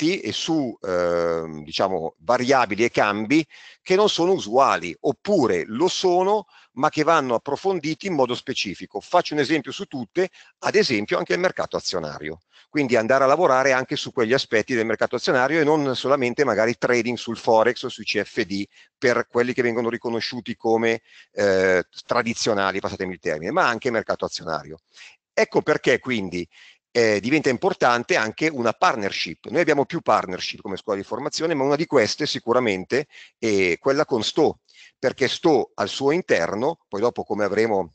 aspetti e su eh, diciamo, variabili e cambi che non sono usuali, oppure lo sono ma che vanno approfonditi in modo specifico. Faccio un esempio su tutte, ad esempio anche il mercato azionario. Quindi andare a lavorare anche su quegli aspetti del mercato azionario e non solamente magari trading sul Forex o sui CFD per quelli che vengono riconosciuti come eh, tradizionali, passatemi il termine, ma anche mercato azionario. Ecco perché quindi eh, diventa importante anche una partnership. Noi abbiamo più partnership come scuola di formazione, ma una di queste sicuramente è quella con Sto, perché Sto al suo interno, poi dopo come avremo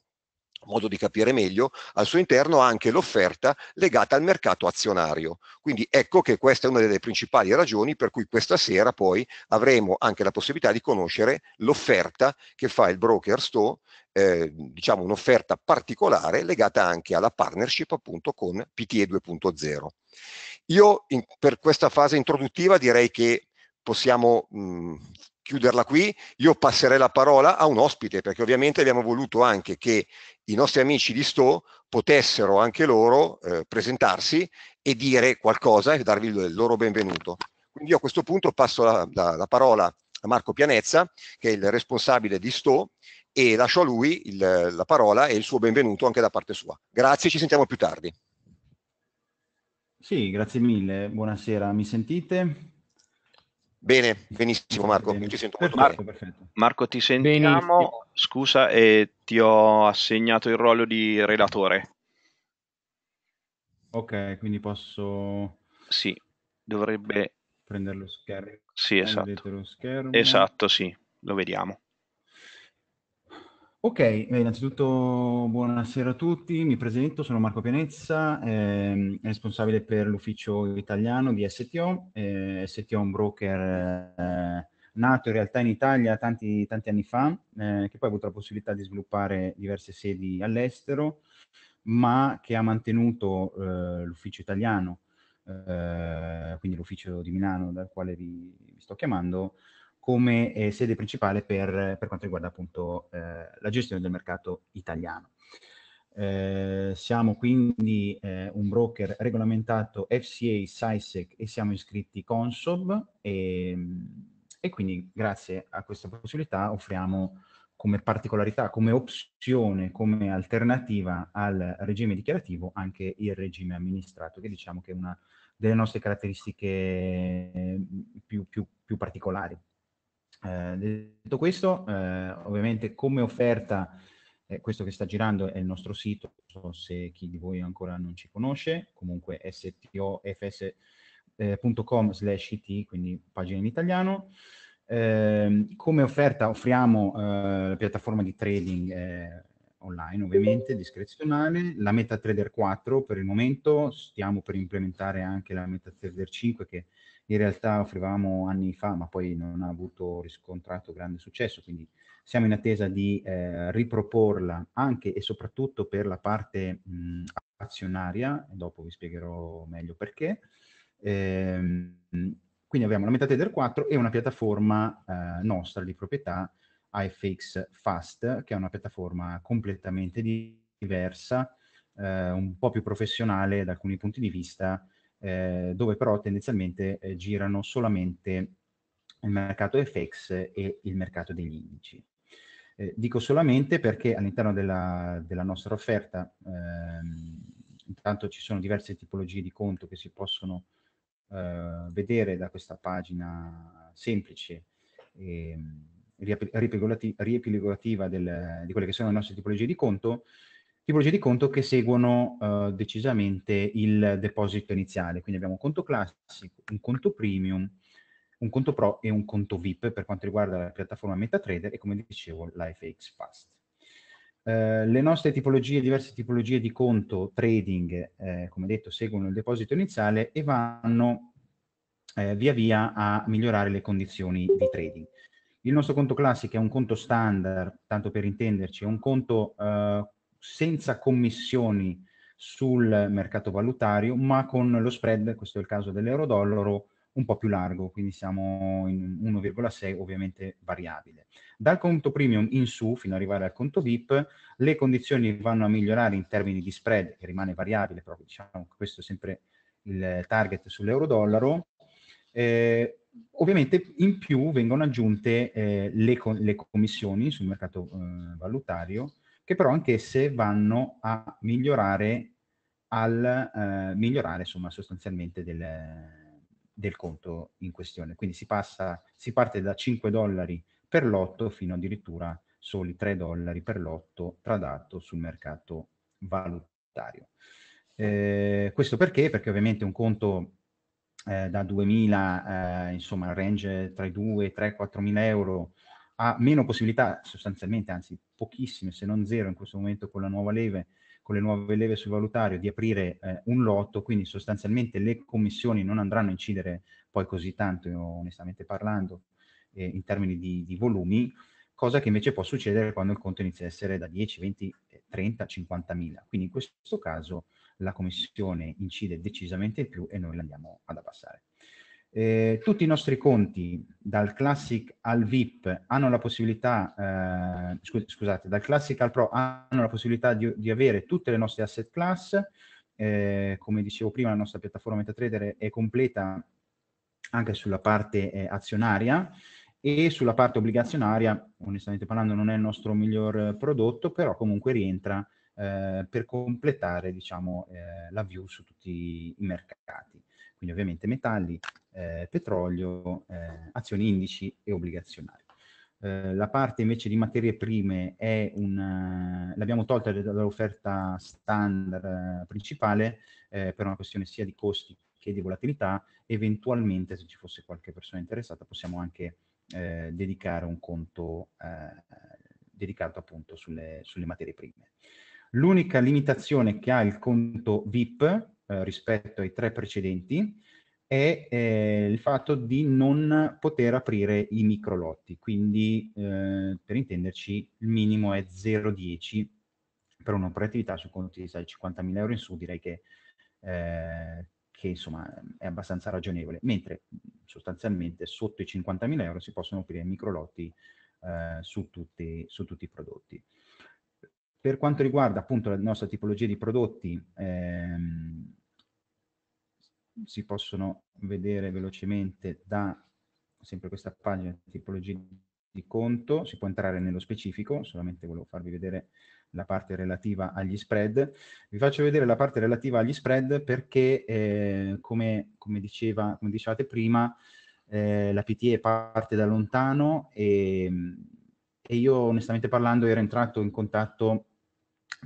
modo di capire meglio, al suo interno anche l'offerta legata al mercato azionario. Quindi ecco che questa è una delle principali ragioni per cui questa sera poi avremo anche la possibilità di conoscere l'offerta che fa il broker Sto, eh, diciamo un'offerta particolare legata anche alla partnership appunto con PTE 2.0. Io in, per questa fase introduttiva direi che possiamo mh, chiuderla qui, io passerei la parola a un ospite, perché ovviamente abbiamo voluto anche che i nostri amici di Sto potessero anche loro eh, presentarsi e dire qualcosa e darvi il loro benvenuto. Quindi io a questo punto passo la, la, la parola a Marco Pianezza, che è il responsabile di Sto, e lascio a lui il, la parola e il suo benvenuto anche da parte sua. Grazie, ci sentiamo più tardi. Sì, grazie mille, buonasera, mi sentite? Bene, benissimo Marco, Bene. ci sento molto Marco, bene. Marco, ti sentiamo, benissimo. scusa, e ti ho assegnato il ruolo di relatore. Ok, quindi posso... Sì, dovrebbe... Prendere lo schermo. Sì, esatto. Lo schermo. Esatto, sì, lo vediamo. Ok, innanzitutto buonasera a tutti, mi presento, sono Marco Pianezza, eh, responsabile per l'ufficio italiano di STO. Eh, STO è un broker eh, nato in realtà in Italia tanti, tanti anni fa, eh, che poi ha avuto la possibilità di sviluppare diverse sedi all'estero, ma che ha mantenuto eh, l'ufficio italiano, eh, quindi l'ufficio di Milano dal quale vi, vi sto chiamando, come eh, sede principale per, per, quanto riguarda appunto eh, la gestione del mercato italiano. Eh, siamo quindi eh, un broker regolamentato FCA, SISEC e siamo iscritti Consob e, e quindi grazie a questa possibilità offriamo come particolarità, come opzione, come alternativa al regime dichiarativo anche il regime amministrato, che diciamo che è una delle nostre caratteristiche eh, più, più, più particolari. Eh, detto questo, eh, ovviamente come offerta, eh, questo che sta girando è il nostro sito, so se chi di voi ancora non ci conosce, comunque stofs.com slash it, quindi pagina in italiano. Ehm, come offerta offriamo eh, la piattaforma di trading eh, online, ovviamente, discrezionale, la MetaTrader 4 per il momento, stiamo per implementare anche la MetaTrader 5 che in realtà offrivamo anni fa, ma poi non ha avuto riscontrato grande successo, quindi siamo in attesa di eh, riproporla anche e soprattutto per la parte mh, azionaria, dopo vi spiegherò meglio perché. Ehm, quindi abbiamo la MetaTrader 4 e una piattaforma eh, nostra di proprietà, iFix Fast, che è una piattaforma completamente diversa, eh, un po' più professionale da alcuni punti di vista, eh, dove però tendenzialmente eh, girano solamente il mercato FX e il mercato degli indici. Eh, dico solamente perché all'interno della, della, nostra offerta ehm, intanto ci sono diverse tipologie di conto che si possono eh, vedere da questa pagina semplice e riepilogativa del, di quelle che sono le nostre tipologie di conto tipologie di conto che seguono uh, decisamente il deposito iniziale. Quindi abbiamo un conto classico, un conto premium, un conto pro e un conto VIP per quanto riguarda la piattaforma MetaTrader e come dicevo l'FX Fast. Uh, le nostre tipologie, diverse tipologie di conto trading, eh, come detto, seguono il deposito iniziale e vanno eh, via via a migliorare le condizioni di trading. Il nostro conto classico è un conto standard, tanto per intenderci, è un conto uh, senza commissioni sul mercato valutario, ma con lo spread, questo è il caso dell'euro-dollaro, un po' più largo, quindi siamo in 1,6 ovviamente variabile. Dal conto premium in su, fino ad arrivare al conto VIP, le condizioni vanno a migliorare in termini di spread, che rimane variabile, però diciamo che questo è sempre il target sull'euro-dollaro, Eh, ovviamente in più vengono aggiunte eh, le, le, commissioni sul mercato eh, valutario, che però anch'esse vanno a migliorare, al, eh, migliorare insomma, sostanzialmente del, del, conto in questione. Quindi si, passa, si parte da 5 dollari per lotto fino addirittura soli 3 dollari per lotto tradato sul mercato valutario. Eh, questo perché? Perché ovviamente un conto eh, da 2.000, eh, insomma, range tra i 2, 3, 4.000 euro, ha meno possibilità, sostanzialmente, anzi pochissime, se non zero in questo momento con la nuova leve, con le nuove leve sul valutario, di aprire eh, un lotto, quindi sostanzialmente le commissioni non andranno a incidere poi così tanto, onestamente parlando, eh, in termini di, di volumi, cosa che invece può succedere quando il conto inizia a essere da 10, 20, 30, 50 mila. Quindi in questo caso la commissione incide decisamente più e noi l'andiamo ad abbassare. Eh, tutti i nostri conti, dal Classic al VIP, hanno la possibilità, eh, scus scusate, dal Classic al Pro hanno la possibilità di, di avere tutte le nostre asset class. Eh, come dicevo prima, la nostra piattaforma MetaTrader è completa anche sulla parte eh, azionaria, e sulla parte obbligazionaria, onestamente parlando, non è il nostro miglior prodotto, però comunque rientra eh, per completare diciamo, eh, la view su tutti i mercati. Quindi ovviamente metalli, eh, petrolio, eh, azioni indici e obbligazionari. Eh, la parte invece di materie prime è un, l'abbiamo tolta dall'offerta standard eh, principale per una questione sia di costi che di volatilità. Eventualmente, se ci fosse qualche persona interessata, possiamo anche eh, dedicare un conto eh, dedicato appunto sulle, sulle materie prime. L'unica limitazione che ha il conto VIP eh, rispetto ai tre precedenti è eh, il fatto di non poter aprire i microlotti, quindi eh, per intenderci il minimo è 0,10 per un'operatività su conti di 50.000 euro in su direi che eh, che insomma è abbastanza ragionevole, mentre sostanzialmente sotto i 50.000 euro si possono aprire microlotti eh, su, tutti, su tutti i prodotti. Per quanto riguarda appunto la nostra tipologia di prodotti, ehm, si possono vedere velocemente da sempre questa pagina tipologia di conto, si può entrare nello specifico, solamente volevo farvi vedere la parte relativa agli spread. Vi faccio vedere la parte relativa agli spread perché, eh, come, come, diceva, come dicevate prima, eh, la PTE parte da lontano e, e, io onestamente parlando ero entrato in contatto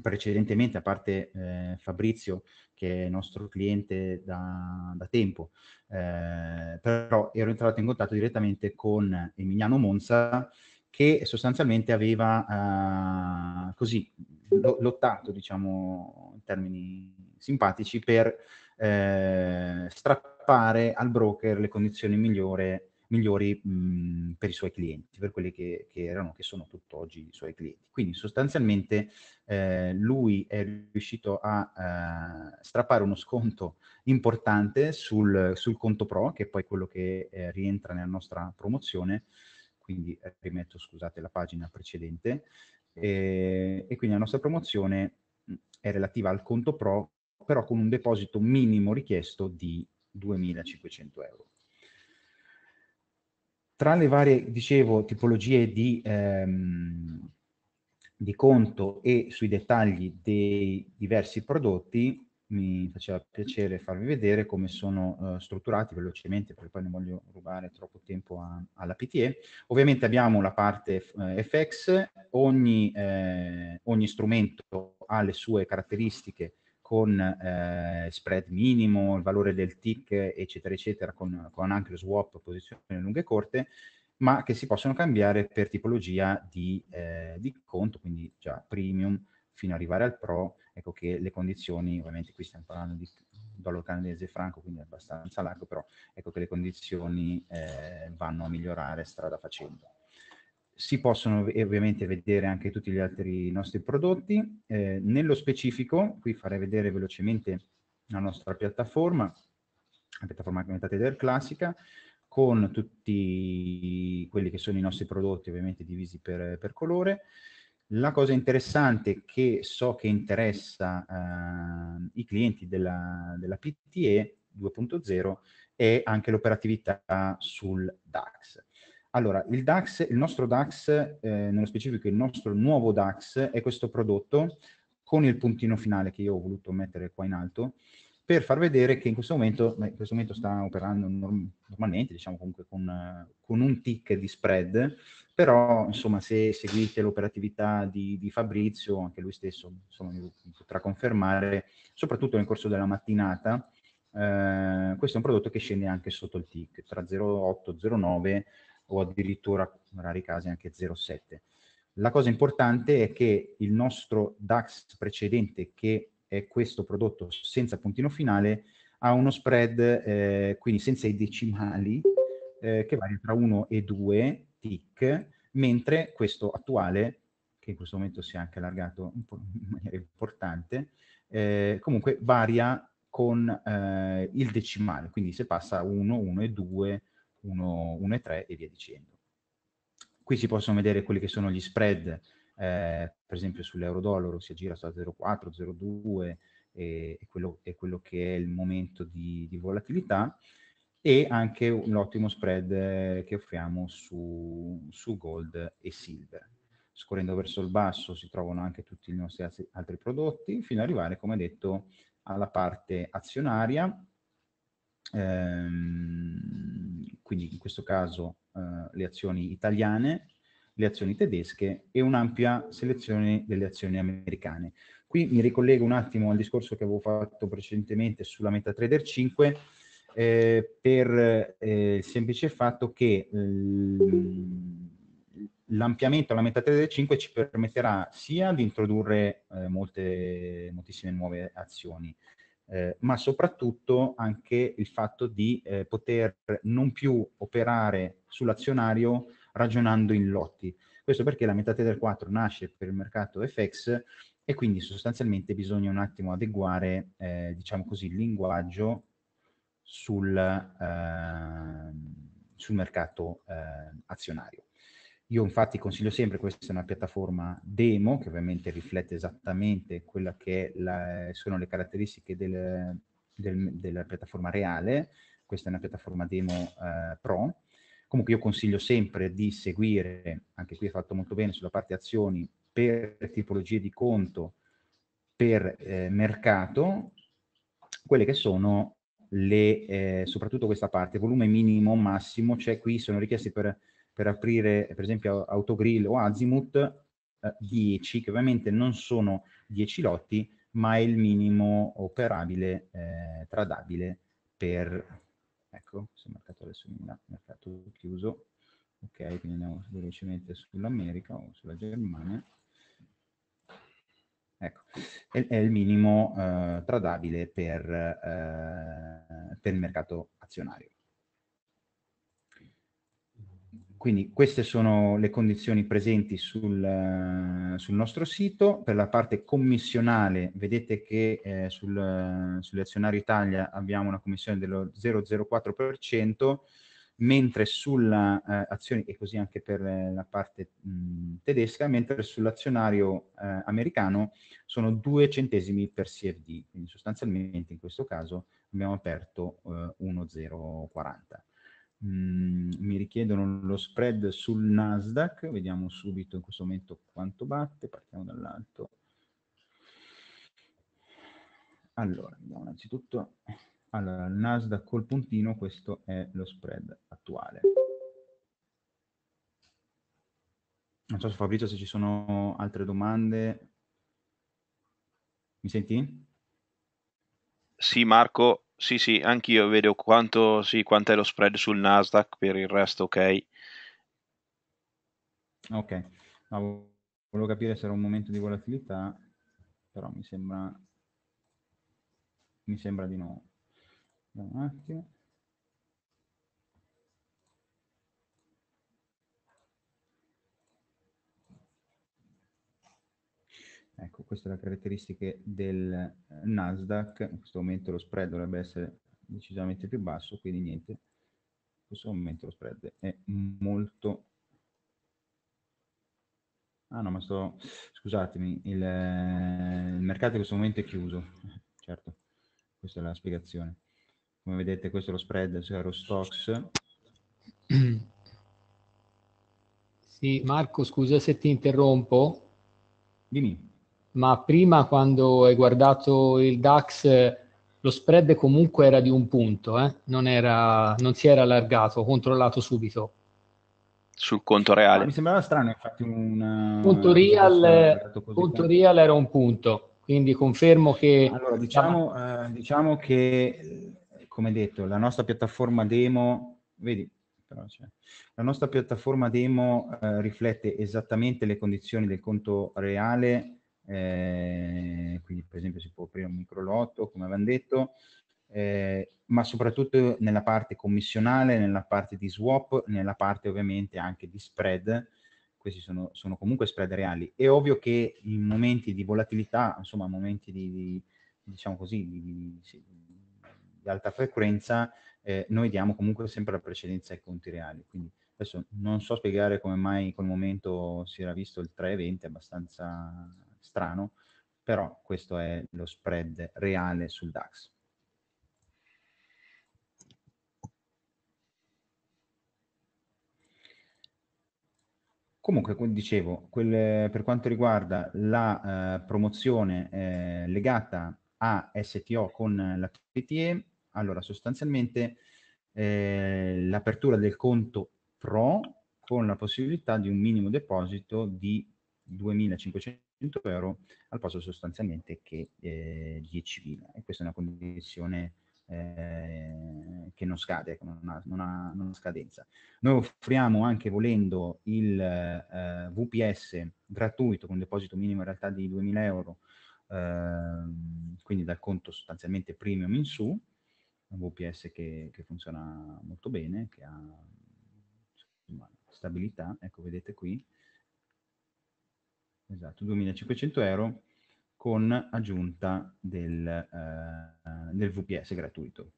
precedentemente, a parte eh, Fabrizio, che è nostro cliente da, da tempo, eh, però ero entrato in contatto direttamente con Emiliano Monza, che sostanzialmente aveva uh, così lottato, diciamo, in termini simpatici, per eh, strappare al broker le condizioni migliore, migliori mh, per i suoi clienti, per quelli che, che, erano, che sono tutt'oggi i suoi clienti. Quindi sostanzialmente eh, lui è riuscito a uh, strappare uno sconto importante sul, sul, conto pro, che è poi quello che eh, rientra nella nostra promozione, quindi eh, rimetto, scusate, la pagina precedente, e, e quindi la nostra promozione è relativa al conto pro, però con un deposito minimo richiesto di 2.500 euro. Tra le varie, dicevo, tipologie di, ehm, di conto e sui dettagli dei diversi prodotti, mi faceva piacere farvi vedere come sono uh, strutturati velocemente, perché poi non voglio rubare troppo tempo a, alla PTE. Ovviamente abbiamo la parte uh, FX, ogni, eh, ogni, strumento ha le sue caratteristiche con eh, spread minimo, il valore del tick, eccetera, eccetera, con, con anche lo swap, posizioni lunghe e corte, ma che si possono cambiare per tipologia di, eh, di conto, quindi già premium fino ad arrivare al pro, ecco che le condizioni, ovviamente qui stiamo parlando di dollaro canadese franco, quindi è abbastanza largo, però ecco che le condizioni eh, vanno a migliorare strada facendo. Si possono ovviamente vedere anche tutti gli altri nostri prodotti. Eh, nello specifico, qui farei vedere velocemente la nostra piattaforma, la piattaforma Metatrader classica, con tutti quelli che sono i nostri prodotti ovviamente divisi per, per colore, la cosa interessante che so che interessa eh, i clienti della, della PTE 2.0 e anche l'operatività sul DAX. Allora, il DAX, il nostro DAX, eh, nello specifico il nostro nuovo DAX, è questo prodotto con il puntino finale che io ho voluto mettere qua in alto, per far vedere che in questo momento, in questo momento sta operando norm normalmente, diciamo comunque con, con, un tick di spread, però insomma se seguite l'operatività di, di, Fabrizio, anche lui stesso insomma, potrà confermare, soprattutto nel corso della mattinata, eh, questo è un prodotto che scende anche sotto il tick, tra 0,8 e 0,9 o addirittura in rari casi anche 0,7. La cosa importante è che il nostro DAX precedente che è questo prodotto senza puntino finale, ha uno spread, eh, quindi senza i decimali, eh, che varia tra 1 e 2 tick, mentre questo attuale, che in questo momento si è anche allargato in maniera importante, eh, comunque varia con eh, il decimale, quindi se passa 1, 1 e 2, 1, 1 e 3 e via dicendo. Qui si possono vedere quelli che sono gli spread eh, per esempio sull'euro-dollaro si aggira sta 0,4, 0,2 e, e, quello, e quello che è il momento di, di volatilità e anche l'ottimo spread eh, che offriamo su, su, gold e silver. Scorrendo verso il basso si trovano anche tutti i nostri altri prodotti, fino ad arrivare, come detto, alla parte azionaria, ehm, quindi in questo caso eh, le azioni italiane, le azioni tedesche e un'ampia selezione delle azioni americane. Qui mi ricollego un attimo al discorso che avevo fatto precedentemente sulla MetaTrader 5 eh, per eh, il semplice fatto che l'ampliamento alla MetaTrader 5 ci permetterà sia di introdurre eh, molte, moltissime nuove azioni, eh, ma soprattutto anche il fatto di eh, poter non più operare sull'azionario ragionando in lotti. Questo perché la MetaTrader 4 nasce per il mercato FX e quindi sostanzialmente bisogna un attimo adeguare, eh, diciamo così, il linguaggio sul, eh, sul mercato eh, azionario. Io infatti consiglio sempre, questa è una piattaforma demo che ovviamente riflette esattamente quella che la, sono le caratteristiche del, del, della piattaforma reale, questa è una piattaforma demo eh, pro, Comunque io consiglio sempre di seguire, anche qui è fatto molto bene sulla parte azioni, per tipologie di conto, per eh, mercato, quelle che sono le, eh, soprattutto questa parte, volume minimo, massimo, cioè qui sono richiesti per, per aprire per esempio Autogrill o Azimut eh, 10, che ovviamente non sono 10 lotti, ma è il minimo operabile, eh, tradabile per ecco, se il mercato adesso dà mercato chiuso, ok, quindi andiamo velocemente sull'America o sulla Germania, ecco, è, è il minimo eh, tradabile per, eh, per il mercato azionario. Quindi queste sono le condizioni presenti sul, sul, nostro sito. Per la parte commissionale vedete che eh, sul, sull'azionario Italia abbiamo una commissione dello 0,04%, mentre sulla eh, azione, e così anche per la parte mh, tedesca, mentre sull'azionario eh, americano sono 2 centesimi per CFD, quindi sostanzialmente in questo caso abbiamo aperto eh, 1,040 mm, mi richiedono lo spread sul Nasdaq, vediamo subito in questo momento quanto batte, partiamo dall'alto. Allora, vediamo innanzitutto, allora, il Nasdaq col puntino, questo è lo spread attuale. Non so se Fabrizio se ci sono altre domande. Mi senti? Sì, Marco, sì, sì, anch'io vedo quanto, sì, quanto è lo spread sul Nasdaq, per il resto ok. Ok, no, volevo capire se era un momento di volatilità, però mi sembra, mi sembra di no. Un attimo. Ecco, queste sono le caratteristiche del eh, Nasdaq, in questo momento lo spread dovrebbe essere decisamente più basso, quindi niente, in questo momento lo spread è molto... Ah no, ma sto... scusatemi, il, il mercato in questo momento è chiuso, certo, questa è la spiegazione. come vedete questo è lo spread su Eurostox. Sì, Marco, scusa se ti interrompo. Dimmi. Ma prima quando hai guardato il DAX lo spread comunque era di un punto, eh? non, era, non si era allargato, controllato subito. Sul conto reale. mi sembrava strano, infatti, un punto real, punto real era un punto, quindi confermo che... Allora, diciamo, eh, diciamo che, come detto, la nostra piattaforma demo, vedi, però c'è. La nostra piattaforma demo eh, riflette esattamente le condizioni del conto reale eh, quindi per esempio si può aprire un microlotto, come avevamo detto, eh, ma soprattutto nella parte commissionale, nella parte di swap, nella parte ovviamente anche di spread, questi sono, sono comunque spread reali. È ovvio che in momenti di volatilità, insomma momenti di, di diciamo così, di, di, di alta frequenza, eh, noi diamo comunque sempre la precedenza ai conti reali. Quindi adesso non so spiegare come mai in quel momento si era visto il 3,20, abbastanza strano, però questo è lo spread reale sul DAX. Comunque, dicevo, quel, per quanto riguarda la eh, promozione eh, legata a STO con la PTE, allora sostanzialmente eh, l'apertura del conto Pro con la possibilità di un minimo deposito di 2.500 euro al posto sostanzialmente che eh, 10.000 e questa è una condizione eh, che non scade, non ha, non, ha, non ha, scadenza. Noi offriamo anche volendo il eh, VPS gratuito con deposito minimo in realtà di 2.000 euro, ehm, quindi dal conto sostanzialmente premium in su, un VPS che, che funziona molto bene, che ha insomma, stabilità, ecco vedete qui, esatto, 2500 euro con aggiunta del, eh, del VPS gratuito.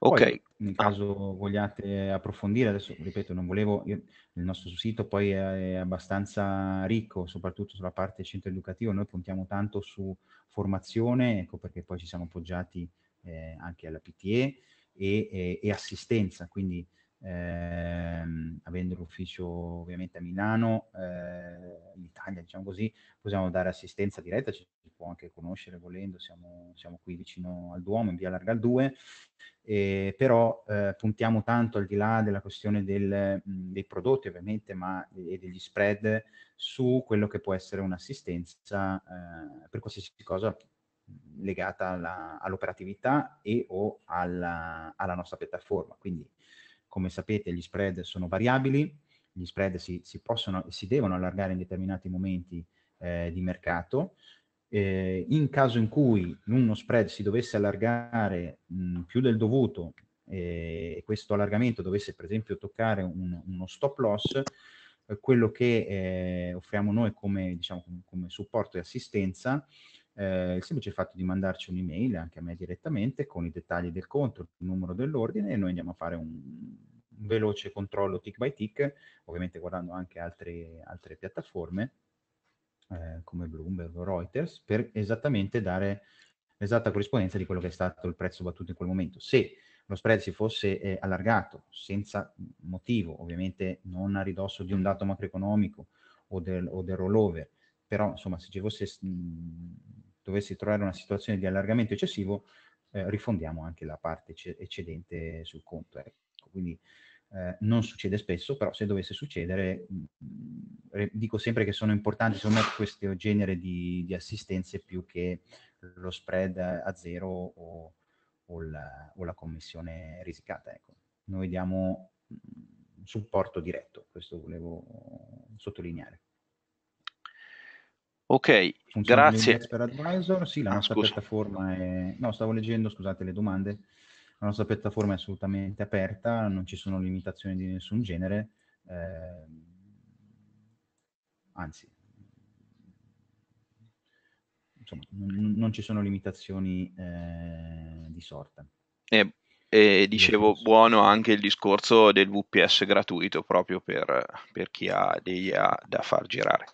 Ok. Poi, nel caso vogliate approfondire, adesso ripeto, non volevo, io, il nostro sito poi è, è, abbastanza ricco, soprattutto sulla parte centro educativo, noi puntiamo tanto su formazione, ecco perché poi ci siamo appoggiati eh, anche alla PTE e, e, e assistenza, quindi ehm, avendo l'ufficio ovviamente a Milano, eh, in Italia diciamo così, possiamo dare assistenza diretta, ci si può anche conoscere volendo, siamo, siamo qui vicino al Duomo, in via Largal 2, eh, però eh, puntiamo tanto al di là della questione del, mh, dei prodotti ovviamente, ma e degli spread su quello che può essere un'assistenza eh, per qualsiasi cosa legata all'operatività e o alla, alla nostra piattaforma. Quindi come sapete gli spread sono variabili, gli spread si, si possono e si devono allargare in determinati momenti eh, di mercato. Eh, in caso in cui uno spread si dovesse allargare mh, più del dovuto eh, e questo allargamento dovesse per esempio toccare un, uno stop loss, eh, quello che eh, offriamo noi come, diciamo, come supporto e assistenza eh, il semplice fatto di mandarci un'email anche a me direttamente con i dettagli del conto, il numero dell'ordine e noi andiamo a fare un, un veloce controllo tick by tick, ovviamente guardando anche altre, altre piattaforme eh, come Bloomberg o Reuters per esattamente dare l'esatta corrispondenza di quello che è stato il prezzo battuto in quel momento. Se lo spread si fosse eh, allargato senza motivo, ovviamente non a ridosso di un dato macroeconomico o del, o del rollover, però insomma se ci fosse mh, dovessi trovare una situazione di allargamento eccessivo, eh, rifondiamo anche la parte eccedente sul conto. Ecco. Quindi eh, non succede spesso, però se dovesse succedere, mh, mm, dico sempre che sono importanti secondo me questo genere di, di assistenze più che lo spread a zero o, o, la, o la, commissione risicata. Ecco. Noi diamo mh, supporto diretto, questo volevo sottolineare. Ok, Funziona grazie. Advisor, sì, la ah, nostra scusa. piattaforma è... No, stavo leggendo, scusate, le domande. La nostra piattaforma è assolutamente aperta, non ci sono limitazioni di nessun genere, eh, anzi, insomma, non, non, ci sono limitazioni eh, di sorta. E, e dicevo, buono anche il discorso del VPS gratuito proprio per, per chi ha dei da far girare.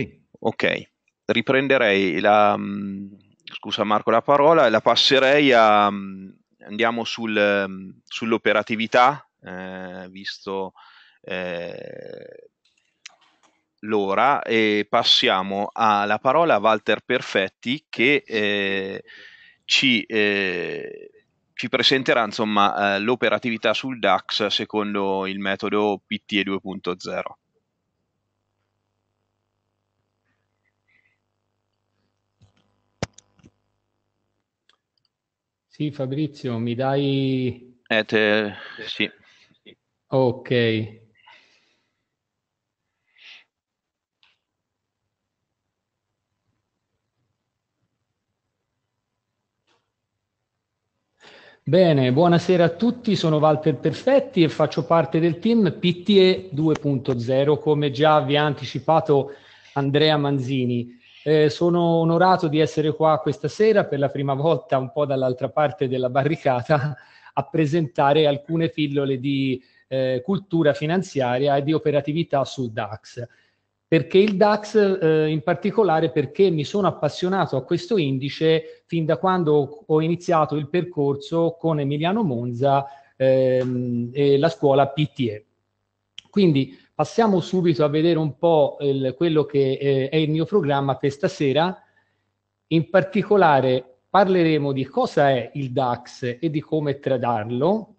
Sì. Ok. riprenderei la, mm, scusa Marco la parola, la passerei a, mm, andiamo sul, mm, sull'operatività, eh, visto eh, l'ora, e passiamo alla parola a Walter Perfetti che eh, ci, eh, ci, presenterà insomma, eh, l'operatività sul DAX secondo il metodo PTE 2.0. Sì, Fabrizio, mi dai... Eh, te... sì. Ok. Bene, buonasera a tutti, sono Walter Perfetti e faccio parte del team PTE 2.0, come già vi ha anticipato Andrea Manzini. Eh, sono onorato di essere qua questa sera per la prima volta un po' dall'altra parte della barricata a presentare alcune pillole di eh, cultura finanziaria e di operatività sul DAX. Perché il DAX eh, in particolare? Perché mi sono appassionato a questo indice fin da quando ho iniziato il percorso con Emiliano Monza ehm, e la scuola PTE. Quindi Passiamo subito a vedere un po' il, quello che eh, è il mio programma per stasera. In particolare parleremo di cosa è il DAX e di come tradarlo.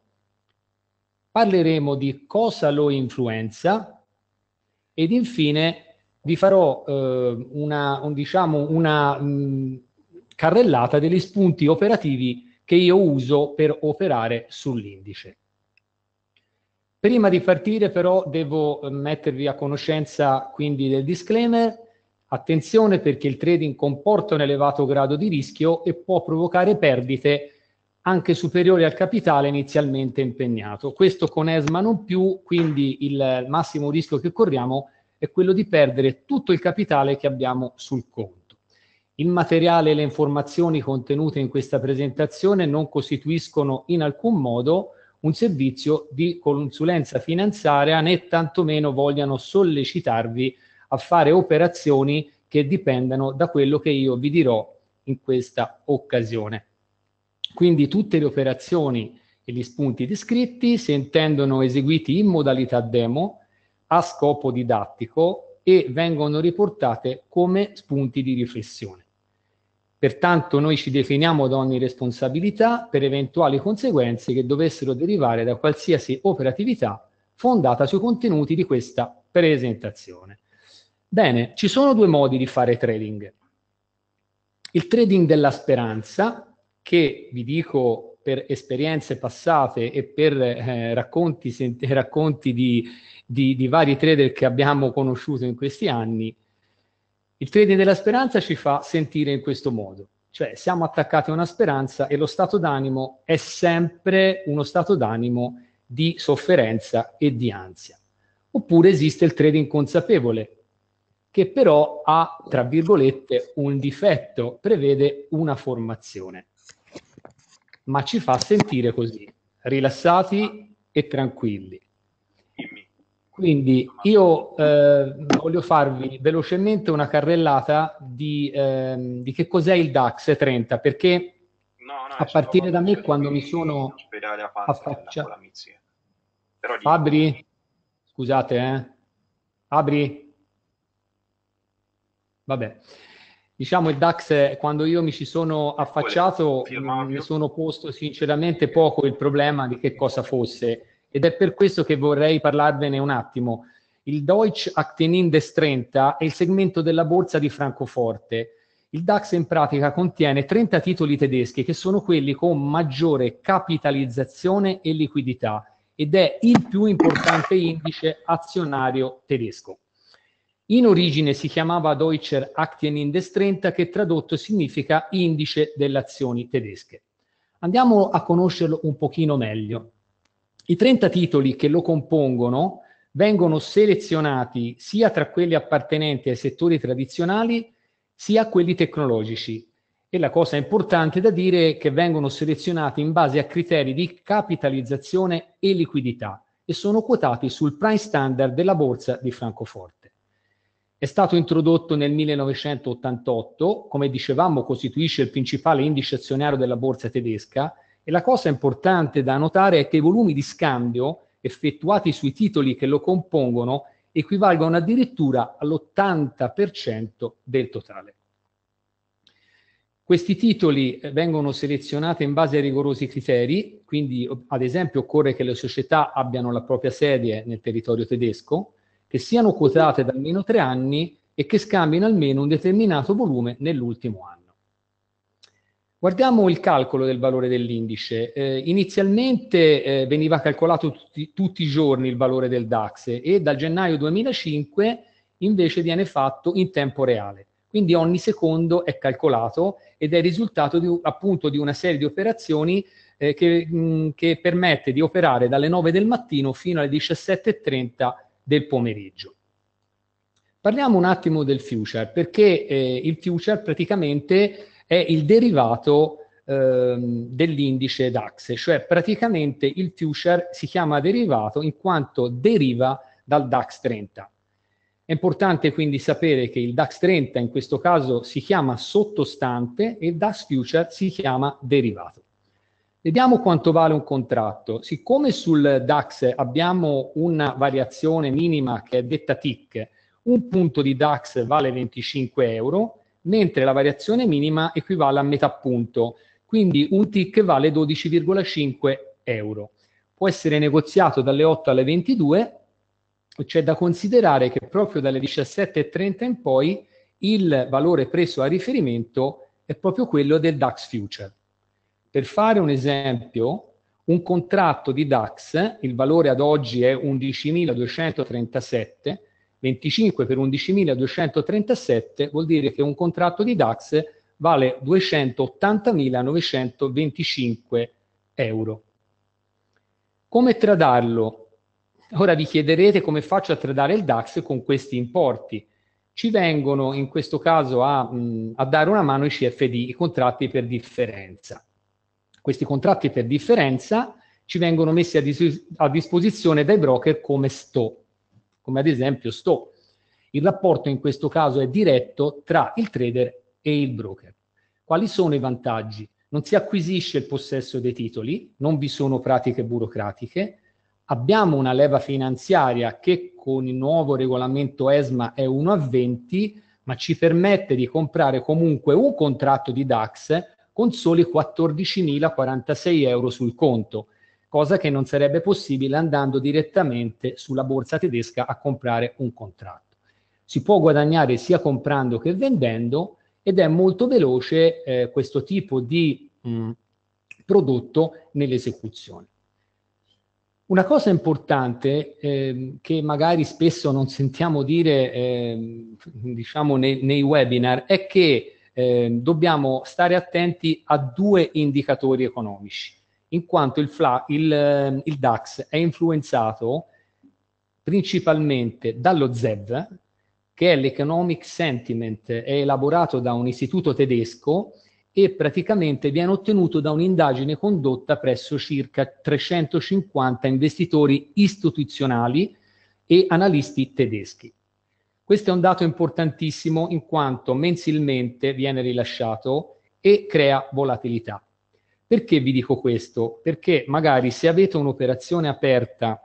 Parleremo di cosa lo influenza ed infine vi farò eh, una, un, diciamo, una mh, carrellata degli spunti operativi che io uso per operare sull'indice. Prima di partire però devo eh, mettervi a conoscenza quindi del disclaimer. Attenzione perché il trading comporta un elevato grado di rischio e può provocare perdite anche superiori al capitale inizialmente impegnato. Questo con ESMA non più, quindi il massimo rischio che corriamo è quello di perdere tutto il capitale che abbiamo sul conto. Il materiale e le informazioni contenute in questa presentazione non costituiscono in alcun modo un servizio di consulenza finanziaria né tantomeno vogliano sollecitarvi a fare operazioni che dipendano da quello che io vi dirò in questa occasione. Quindi tutte le operazioni e gli spunti descritti si intendono eseguiti in modalità demo a scopo didattico e vengono riportate come spunti di riflessione. Pertanto noi ci definiamo da ogni responsabilità per eventuali conseguenze che dovessero derivare da qualsiasi operatività fondata sui contenuti di questa presentazione. Bene, ci sono due modi di fare trading. Il trading della speranza, che vi dico per esperienze passate e per eh, racconti, racconti di, di, di vari trader che abbiamo conosciuto in questi anni, il trading della speranza ci fa sentire in questo modo, cioè siamo attaccati a una speranza e lo stato d'animo è sempre uno stato d'animo di sofferenza e di ansia. Oppure esiste il trading consapevole, che però ha, tra virgolette, un difetto, prevede una formazione, ma ci fa sentire così, rilassati e tranquilli. Quindi io eh, voglio farvi velocemente una carrellata di, eh, di che cos'è il DAX 30, perché no, no, a partire da me quando mi sono affacciato... Fabri? Scusate, eh? Fabri? Vabbè. Diciamo il DAX, quando io mi ci sono affacciato, mi sono posto sinceramente poco il problema di che cosa fosse ed è per questo che vorrei parlarvene un attimo. Il Deutsche Aktienindex 30 è il segmento della borsa di Francoforte. Il DAX in pratica contiene 30 titoli tedeschi che sono quelli con maggiore capitalizzazione e liquidità ed è il più importante indice azionario tedesco. In origine si chiamava Deutscher Aktienindex 30 che tradotto significa indice delle azioni tedesche. Andiamo a conoscerlo un pochino meglio. I 30 titoli che lo compongono vengono selezionati sia tra quelli appartenenti ai settori tradizionali sia a quelli tecnologici. E la cosa importante da dire è che vengono selezionati in base a criteri di capitalizzazione e liquidità e sono quotati sul prime standard della borsa di Francoforte. è stato introdotto nel 1988, come dicevamo costituisce il principale indice azionario della borsa tedesca e la cosa importante da notare è che i volumi di scambio effettuati sui titoli che lo compongono equivalgono addirittura all'80% del totale. Questi titoli eh, vengono selezionati in base a rigorosi criteri, quindi ad esempio occorre che le società abbiano la propria sede nel territorio tedesco, che siano quotate da almeno tre anni e che scambino almeno un determinato volume nell'ultimo anno. Guardiamo il calcolo del valore dell'indice. Eh, inizialmente eh, veniva calcolato tutti, tutti, i giorni il valore del DAX e dal gennaio 2005 invece viene fatto in tempo reale. Quindi ogni secondo è calcolato ed è il risultato di, appunto di una serie di operazioni eh, che, mh, che, permette di operare dalle 9 del mattino fino alle 17.30 del pomeriggio. Parliamo un attimo del future, perché eh, il future praticamente è il derivato ehm, dell'indice DAX, cioè praticamente il future si chiama derivato in quanto deriva dal DAX 30. È importante quindi sapere che il DAX 30 in questo caso si chiama sottostante e il DAX future si chiama derivato. Vediamo quanto vale un contratto. Siccome sul DAX abbiamo una variazione minima che è detta tick, un punto di DAX vale 25 euro, mentre la variazione minima equivale a metà punto, quindi un tick vale 12,5 euro. Può essere negoziato dalle 8 alle 22, c'è da considerare che proprio dalle 17.30 in poi il valore preso a riferimento è proprio quello del DAX Future. Per fare un esempio, un contratto di DAX, il valore ad oggi è 11.237, 25 per 11.237 vuol dire che un contratto di DAX vale 280.925 euro. Come tradarlo? Ora vi chiederete come faccio a tradare il DAX con questi importi. Ci vengono in questo caso a, mh, a dare una mano i CFD, i contratti per differenza. Questi contratti per differenza ci vengono messi a, dis- a disposizione dai broker come STO come ad esempio Sto. Il rapporto in questo caso è diretto tra il trader e il broker. Quali sono i vantaggi? Non si acquisisce il possesso dei titoli, non vi sono pratiche burocratiche, abbiamo una leva finanziaria che con il nuovo regolamento ESMA è 1 a 20, ma ci permette di comprare comunque un contratto di DAX con soli 14.046 euro sul conto cosa che non sarebbe possibile andando direttamente sulla borsa tedesca a comprare un contratto. Si può guadagnare sia comprando che vendendo ed è molto veloce eh, questo tipo di mh, mm, prodotto nell'esecuzione. Una cosa importante eh, che magari spesso non sentiamo dire eh, diciamo nei, nei, webinar è che eh, dobbiamo stare attenti a due indicatori economici in quanto il, FLA, il, ehm, il DAX è influenzato principalmente dallo ZEV, che è l'Economic Sentiment, è elaborato da un istituto tedesco e praticamente viene ottenuto da un'indagine condotta presso circa 350 investitori istituzionali e analisti tedeschi. Questo è un dato importantissimo in quanto mensilmente viene rilasciato e crea volatilità. Perché vi dico questo? Perché magari se avete un'operazione aperta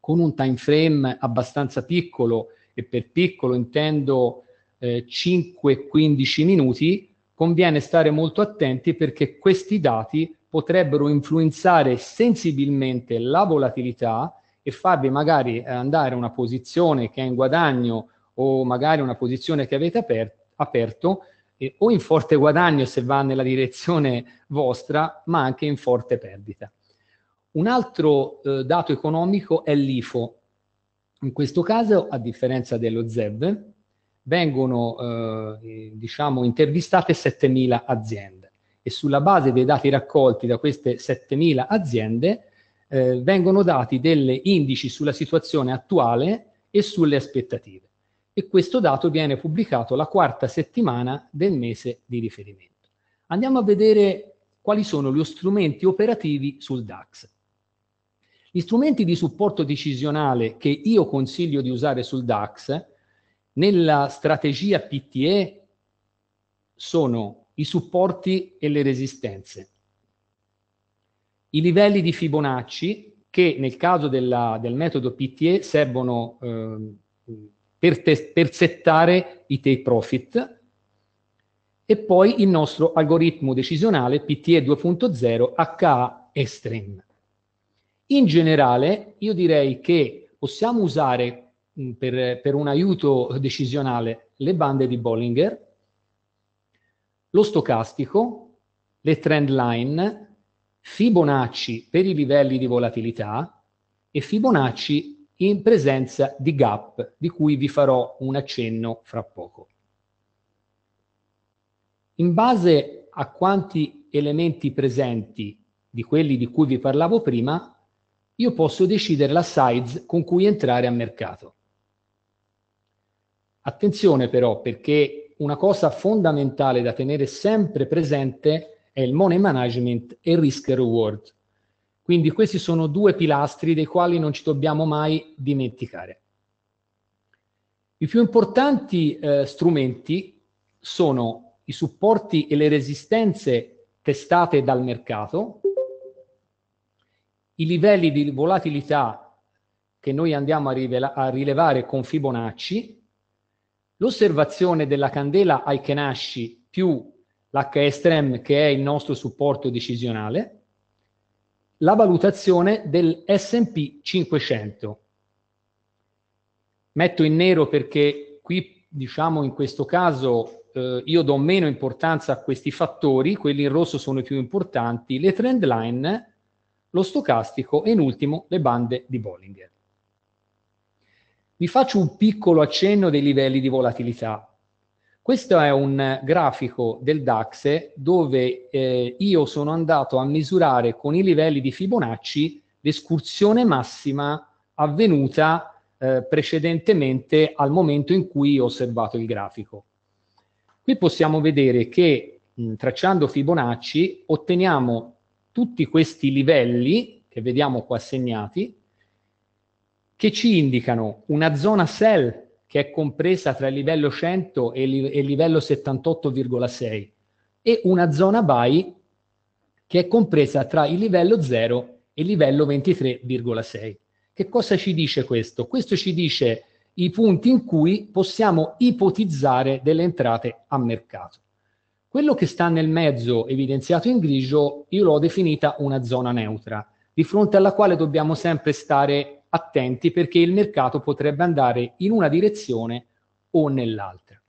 con un time frame abbastanza piccolo, e per piccolo intendo eh, 5-15 minuti, conviene stare molto attenti perché questi dati potrebbero influenzare sensibilmente la volatilità e farvi magari andare a una posizione che è in guadagno o magari una posizione che avete aper- aperto eh, o in forte guadagno se va nella direzione vostra, ma anche in forte perdita. Un altro eh, dato economico è l'IFO. In questo caso, a differenza dello ZEV, vengono eh, diciamo, intervistate 7.000 aziende e sulla base dei dati raccolti da queste 7.000 aziende eh, vengono dati delle indici sulla situazione attuale e sulle aspettative e questo dato viene pubblicato la quarta settimana del mese di riferimento. Andiamo a vedere quali sono gli strumenti operativi sul DAX. Gli strumenti di supporto decisionale che io consiglio di usare sul DAX nella strategia PTE sono i supporti e le resistenze. I livelli di Fibonacci che nel caso della, del metodo PTE servono eh, per, per settare i take profit e poi il nostro algoritmo decisionale PTE 2.0 HA Extreme. In generale, io direi che possiamo usare mh, per, per un aiuto decisionale le bande di Bollinger, lo stocastico, le trend line, Fibonacci per i livelli di volatilità e Fibonacci in presenza di gap, di cui vi farò un accenno fra poco. In base a quanti elementi presenti di quelli di cui vi parlavo prima, io posso decidere la size con cui entrare a mercato. Attenzione però perché una cosa fondamentale da tenere sempre presente è il money management e il risk reward. Quindi questi sono due pilastri dei quali non ci dobbiamo mai dimenticare. I più importanti eh, strumenti sono i supporti e le resistenze testate dal mercato, i livelli di volatilità che noi andiamo a, rivela- a rilevare con Fibonacci, l'osservazione della candela Aikenashi più l'H-Extreme che è il nostro supporto decisionale, la valutazione del S&P 500. Metto in nero perché qui, diciamo, in questo caso eh, io do meno importanza a questi fattori, quelli in rosso sono i più importanti, le trend line, lo stocastico e in ultimo le bande di Bollinger. Vi faccio un piccolo accenno dei livelli di volatilità. Questo è un grafico del DAX dove eh, io sono andato a misurare con i livelli di Fibonacci l'escursione massima avvenuta eh, precedentemente al momento in cui ho osservato il grafico. Qui possiamo vedere che mh, tracciando Fibonacci otteniamo tutti questi livelli che vediamo qua segnati che ci indicano una zona sell che è compresa tra il livello 100 e il livello 78,6 e una zona buy che è compresa tra il livello 0 e il livello 23,6. Che cosa ci dice questo? Questo ci dice i punti in cui possiamo ipotizzare delle entrate a mercato. Quello che sta nel mezzo evidenziato in grigio io l'ho definita una zona neutra, di fronte alla quale dobbiamo sempre stare attenti perché il mercato potrebbe andare in una direzione o nell'altra.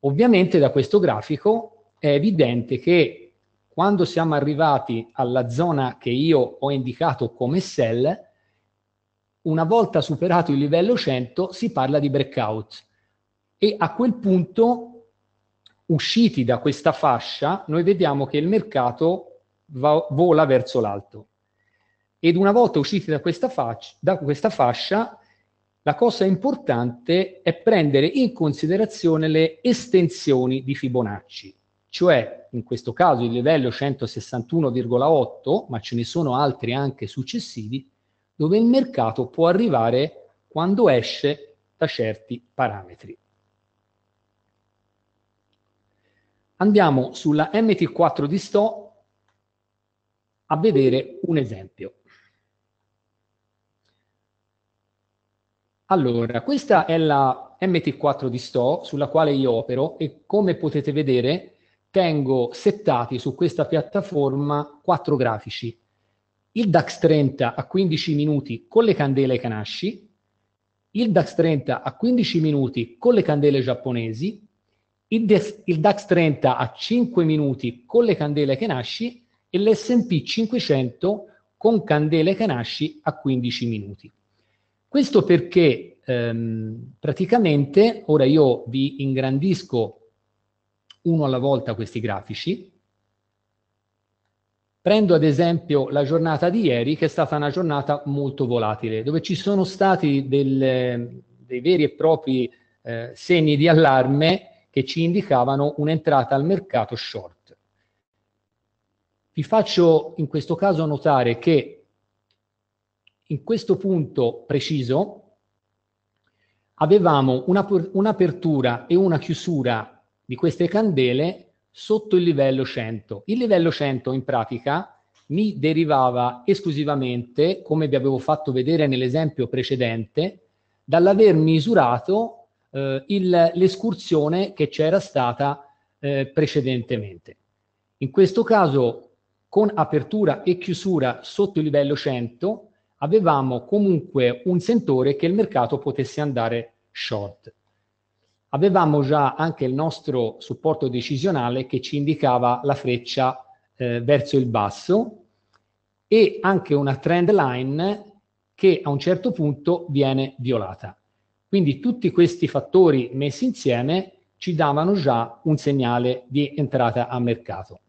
Ovviamente da questo grafico è evidente che quando siamo arrivati alla zona che io ho indicato come sell, una volta superato il livello 100 si parla di breakout e a quel punto usciti da questa fascia noi vediamo che il mercato va, vola verso l'alto ed una volta usciti da questa, fascia, da questa fascia la cosa importante è prendere in considerazione le estensioni di Fibonacci, cioè in questo caso il livello 161,8, ma ce ne sono altri anche successivi, dove il mercato può arrivare quando esce da certi parametri. Andiamo sulla MT4 di Sto a vedere un esempio. Allora, questa è la MT4 di Sto sulla quale io opero e come potete vedere tengo settati su questa piattaforma quattro grafici il DAX 30 a 15 minuti con le candele Kanashi, il DAX 30 a 15 minuti con le candele giapponesi, il, DAX, il DAX 30 a 5 minuti con le candele Kanashi e l'S&P 500 con candele Kanashi a 15 minuti. Questo perché ehm, praticamente, ora io vi ingrandisco uno alla volta questi grafici, Prendo ad esempio la giornata di ieri, che è stata una giornata molto volatile, dove ci sono stati del, dei veri e propri eh, segni di allarme che ci indicavano un'entrata al mercato short. Vi faccio in questo caso notare che in questo punto preciso avevamo un'apertura e una chiusura di queste candele sotto il livello 100. Il livello 100 in pratica mi derivava esclusivamente, come vi avevo fatto vedere nell'esempio precedente, dall'aver misurato eh, l'escursione che c'era stata eh, precedentemente. In questo caso, con apertura e chiusura sotto il livello 100, avevamo comunque un sentore che il mercato potesse andare short. Avevamo già anche il nostro supporto decisionale che ci indicava la freccia eh, verso il basso e anche una trend line che a un certo punto viene violata. Quindi tutti questi fattori messi insieme ci davano già un segnale di entrata a mercato.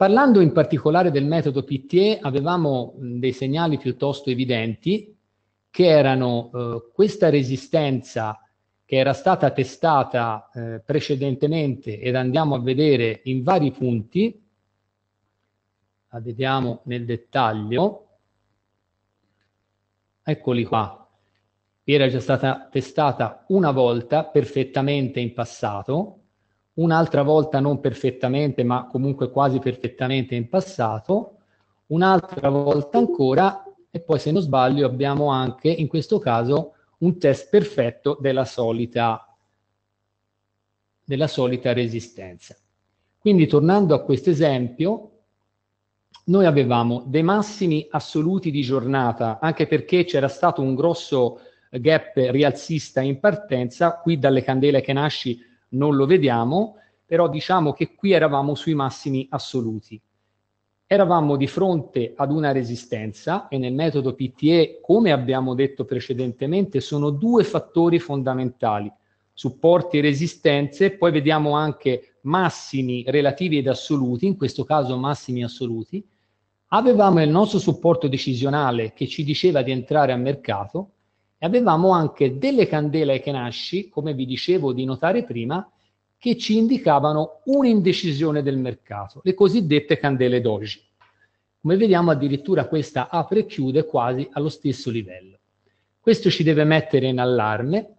Parlando in particolare del metodo PTE, avevamo dei segnali piuttosto evidenti che erano eh, questa resistenza che era stata testata eh, precedentemente ed andiamo a vedere in vari punti, la vediamo nel dettaglio, eccoli qua, era già stata testata una volta perfettamente in passato, un'altra volta non perfettamente, ma comunque quasi perfettamente in passato, un'altra volta ancora, e poi se non sbaglio abbiamo anche in questo caso un test perfetto della solita, della solita resistenza. Quindi tornando a questo esempio, noi avevamo dei massimi assoluti di giornata, anche perché c'era stato un grosso gap rialzista in partenza, qui dalle candele che nasci non lo vediamo, però diciamo che qui eravamo sui massimi assoluti. Eravamo di fronte ad una resistenza e nel metodo PTE, come abbiamo detto precedentemente, sono due fattori fondamentali, supporti e resistenze, poi vediamo anche massimi relativi ed assoluti, in questo caso massimi assoluti. Avevamo il nostro supporto decisionale che ci diceva di entrare a mercato, e avevamo anche delle candele ai Kenashi, come vi dicevo di notare prima, che ci indicavano un'indecisione del mercato, le cosiddette candele doji. Come vediamo addirittura questa apre e chiude quasi allo stesso livello. Questo ci deve mettere in allarme,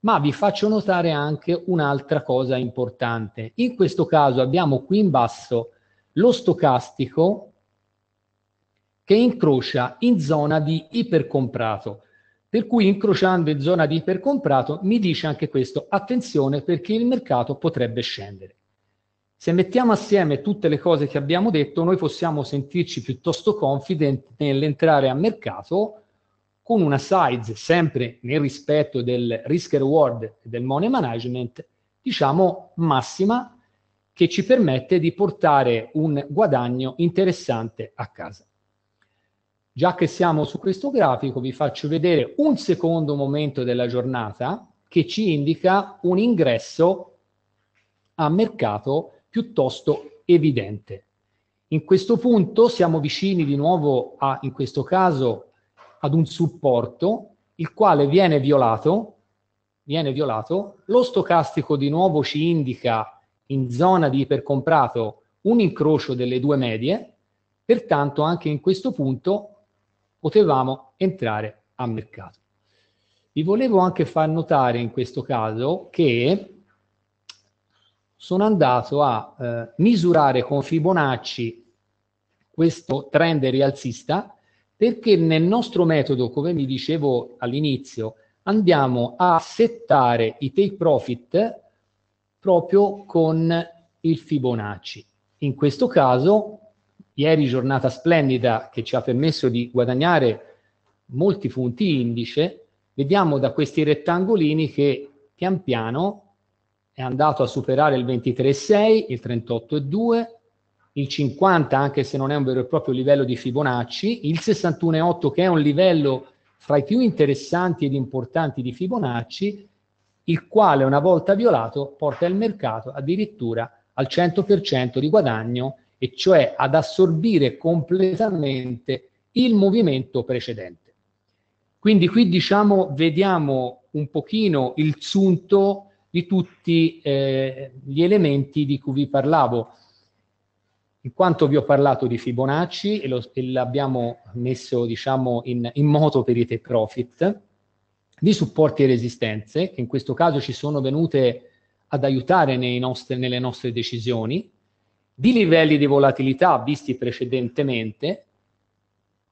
ma vi faccio notare anche un'altra cosa importante. In questo caso abbiamo qui in basso lo stocastico che incrocia in zona di ipercomprato. Per cui incrociando in zona di ipercomprato mi dice anche questo, attenzione perché il mercato potrebbe scendere. Se mettiamo assieme tutte le cose che abbiamo detto, noi possiamo sentirci piuttosto confident nell'entrare a mercato con una size sempre nel rispetto del risk reward del money management, diciamo massima, che ci permette di portare un guadagno interessante a casa. Già che siamo su questo grafico, vi faccio vedere un secondo momento della giornata che ci indica un ingresso a mercato piuttosto evidente. In questo punto siamo vicini di nuovo a, in questo caso, ad un supporto, il quale viene violato, viene violato, lo stocastico di nuovo ci indica in zona di ipercomprato un incrocio delle due medie, pertanto anche in questo punto potevamo entrare a mercato. Vi volevo anche far notare in questo caso che sono andato a eh, misurare con Fibonacci questo trend rialzista perché nel nostro metodo, come vi dicevo all'inizio, andiamo a settare i take profit proprio con il Fibonacci. In questo caso Ieri giornata splendida che ci ha permesso di guadagnare molti punti indice, vediamo da questi rettangolini che pian piano è andato a superare il 23,6, il 38,2, il 50 anche se non è un vero e proprio livello di Fibonacci, il 61,8 che è un livello fra i più interessanti ed importanti di Fibonacci, il quale una volta violato porta il mercato addirittura al 100% di guadagno e cioè ad assorbire completamente il movimento precedente. Quindi qui diciamo vediamo un pochino il sunto di tutti eh, gli elementi di cui vi parlavo. In quanto vi ho parlato di Fibonacci e, l'abbiamo messo diciamo in, in moto per i take profit, di supporti e resistenze, che in questo caso ci sono venute ad aiutare nostri, nelle nostre decisioni, di livelli di volatilità visti precedentemente,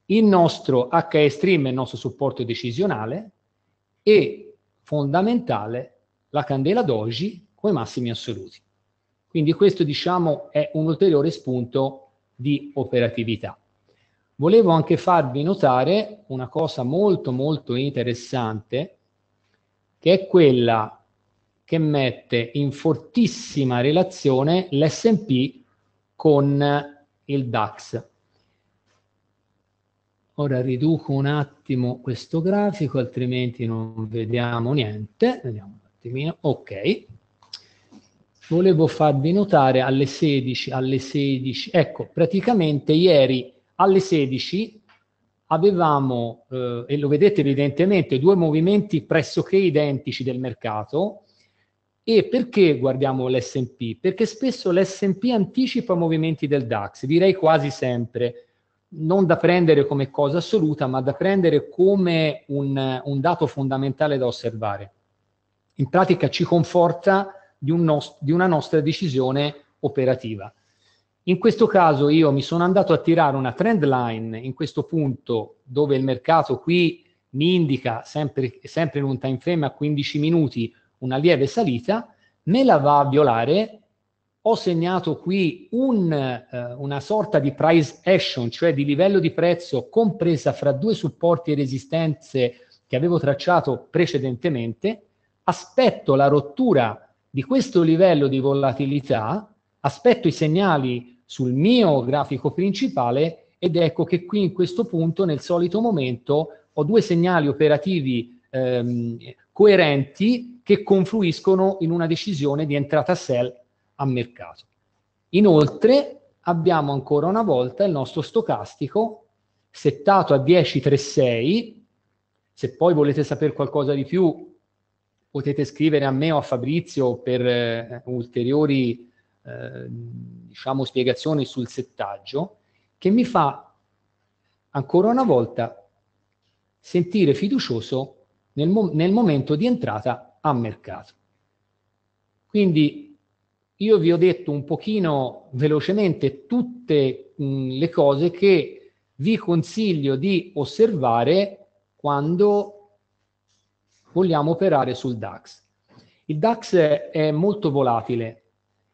il nostro HE è il nostro supporto decisionale e fondamentale la candela doji con i massimi assoluti. Quindi questo diciamo è un ulteriore spunto di operatività. Volevo anche farvi notare una cosa molto molto interessante che è quella che mette in fortissima relazione l'S&P con il DAX. Ora riduco un attimo questo grafico, altrimenti non vediamo niente. Vediamo un attimino. Ok. Volevo farvi notare alle 16, alle 16, ecco, praticamente ieri alle 16 avevamo, eh, e lo vedete evidentemente, due movimenti pressoché identici del mercato. E perché guardiamo l'S&P? Perché spesso l'S&P anticipa movimenti del DAX, direi quasi sempre non da prendere come cosa assoluta, ma da prendere come un, un dato fondamentale da osservare. In pratica ci conforta di, un nost- di una nostra decisione operativa. In questo caso io mi sono andato a tirare una trend line in questo punto dove il mercato qui mi indica sempre, sempre in un time frame a 15 minuti una lieve salita, me la va a violare. Ho segnato qui un, eh, una sorta di price action, cioè di livello di prezzo compresa fra due supporti e resistenze che avevo tracciato precedentemente, aspetto la rottura di questo livello di volatilità, aspetto i segnali sul mio grafico principale ed ecco che qui in questo punto, nel solito momento, ho due segnali operativi ehm, coerenti che confluiscono in una decisione di entrata sell a mercato. Inoltre abbiamo ancora una volta il nostro stocastico settato a 10.36. Se poi volete sapere qualcosa di più, potete scrivere a me o a Fabrizio per eh, ulteriori eh, diciamo, spiegazioni sul settaggio, che mi fa ancora una volta sentire fiducioso nel, mo- nel momento di entrata a mercato. Quindi io vi ho detto un pochino velocemente tutte mh, le cose che vi consiglio di osservare quando vogliamo operare sul DAX. Il DAX è molto volatile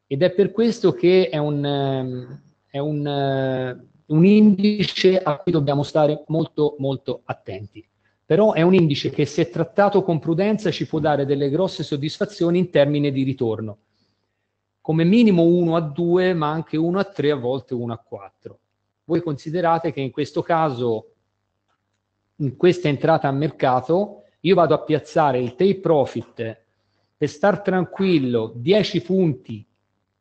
ed è per questo che è un, è un, un indice a cui dobbiamo stare molto molto attenti. Però è un indice che se trattato con prudenza ci può dare delle grosse soddisfazioni in termini di ritorno come minimo 1 a 2, ma anche 1 a 3, a volte 1 a 4. Voi considerate che in questo caso, in questa entrata a mercato, io vado a piazzare il take profit per star tranquillo 10 punti,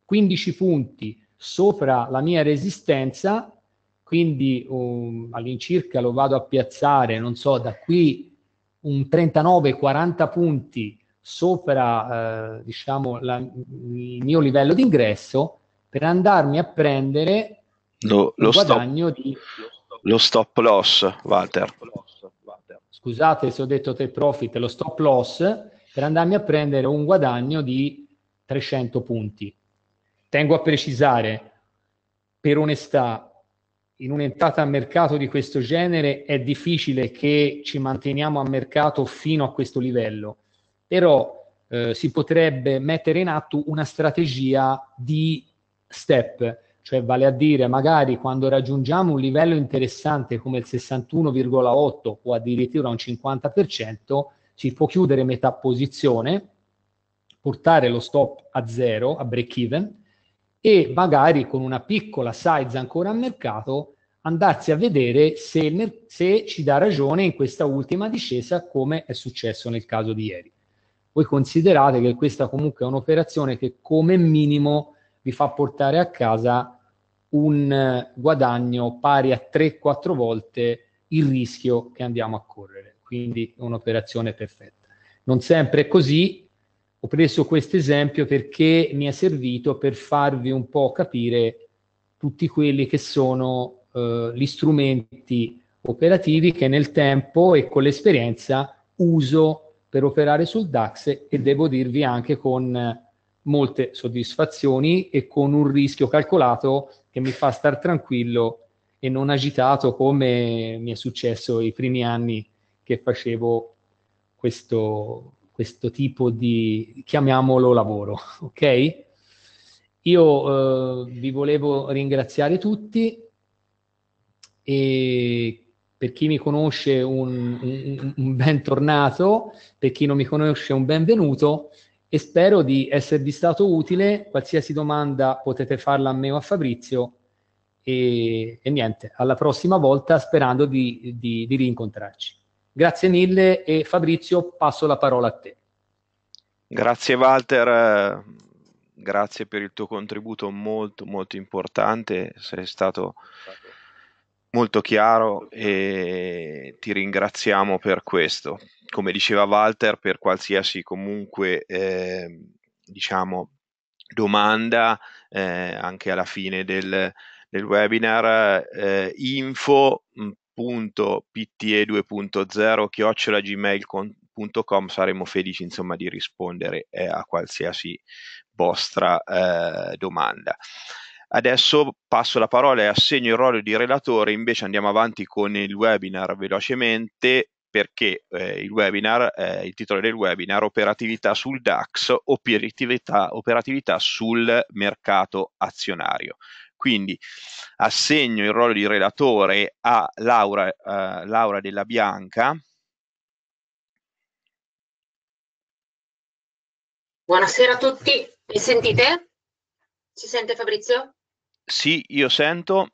15 punti sopra la mia resistenza, quindi um, all'incirca lo vado a piazzare, non so, da qui un 39-40 punti sopra eh, diciamo, la, il mio livello di ingresso per andarmi a prendere lo, lo guadagno stop, di lo stop loss Walter. Scusate se ho detto take profit lo stop loss per andarmi a prendere un guadagno di 300 punti. Tengo a precisare per onestà in un'entrata a mercato di questo genere è difficile che ci manteniamo a mercato fino a questo livello. Però eh, si potrebbe mettere in atto una strategia di step, cioè vale a dire magari quando raggiungiamo un livello interessante come il 61,8 o addirittura un 50%, si può chiudere metà posizione, portare lo stop a zero, a break even, e magari con una piccola size ancora a mercato andarsi a vedere se, se ci dà ragione in questa ultima discesa come è successo nel caso di ieri. Voi considerate che questa comunque è un'operazione che come minimo vi fa portare a casa un guadagno pari a 3-4 volte il rischio che andiamo a correre. Quindi è un'operazione perfetta. Non sempre è così. Ho preso questo esempio perché mi è servito per farvi un po' capire tutti quelli che sono eh, gli strumenti operativi che nel tempo e con l'esperienza uso per operare sul DAX e devo dirvi anche con molte soddisfazioni e con un rischio calcolato che mi fa star tranquillo e non agitato come mi è successo i primi anni che facevo questo, questo tipo di, chiamiamolo lavoro, ok? Io eh, vi volevo ringraziare tutti e per chi mi conosce un, un, un bentornato, per chi non mi conosce un benvenuto e spero di esservi stato utile. Qualsiasi domanda potete farla a me o a Fabrizio e, e niente, alla prossima volta sperando di, di, di rincontrarci. Grazie mille e Fabrizio passo la parola a te. Grazie Walter, grazie per il tuo contributo molto molto importante, sei stato molto chiaro e ti ringraziamo per questo. Come diceva Walter, per qualsiasi comunque eh, diciamo domanda eh, anche alla fine del, del webinar eh, info.pte2.0 chiocciolagmail.com saremo felici insomma di rispondere eh, a qualsiasi vostra eh, domanda. Adesso passo la parola e assegno il ruolo di relatore, invece andiamo avanti con il webinar velocemente perché eh, il webinar, eh, il titolo del webinar, operatività sul DAX, operatività, operatività sul mercato azionario. Quindi assegno il ruolo di relatore a Laura, eh, Laura Della Bianca. Buonasera a tutti, mi sentite? Si sente Fabrizio? Sì, io sento.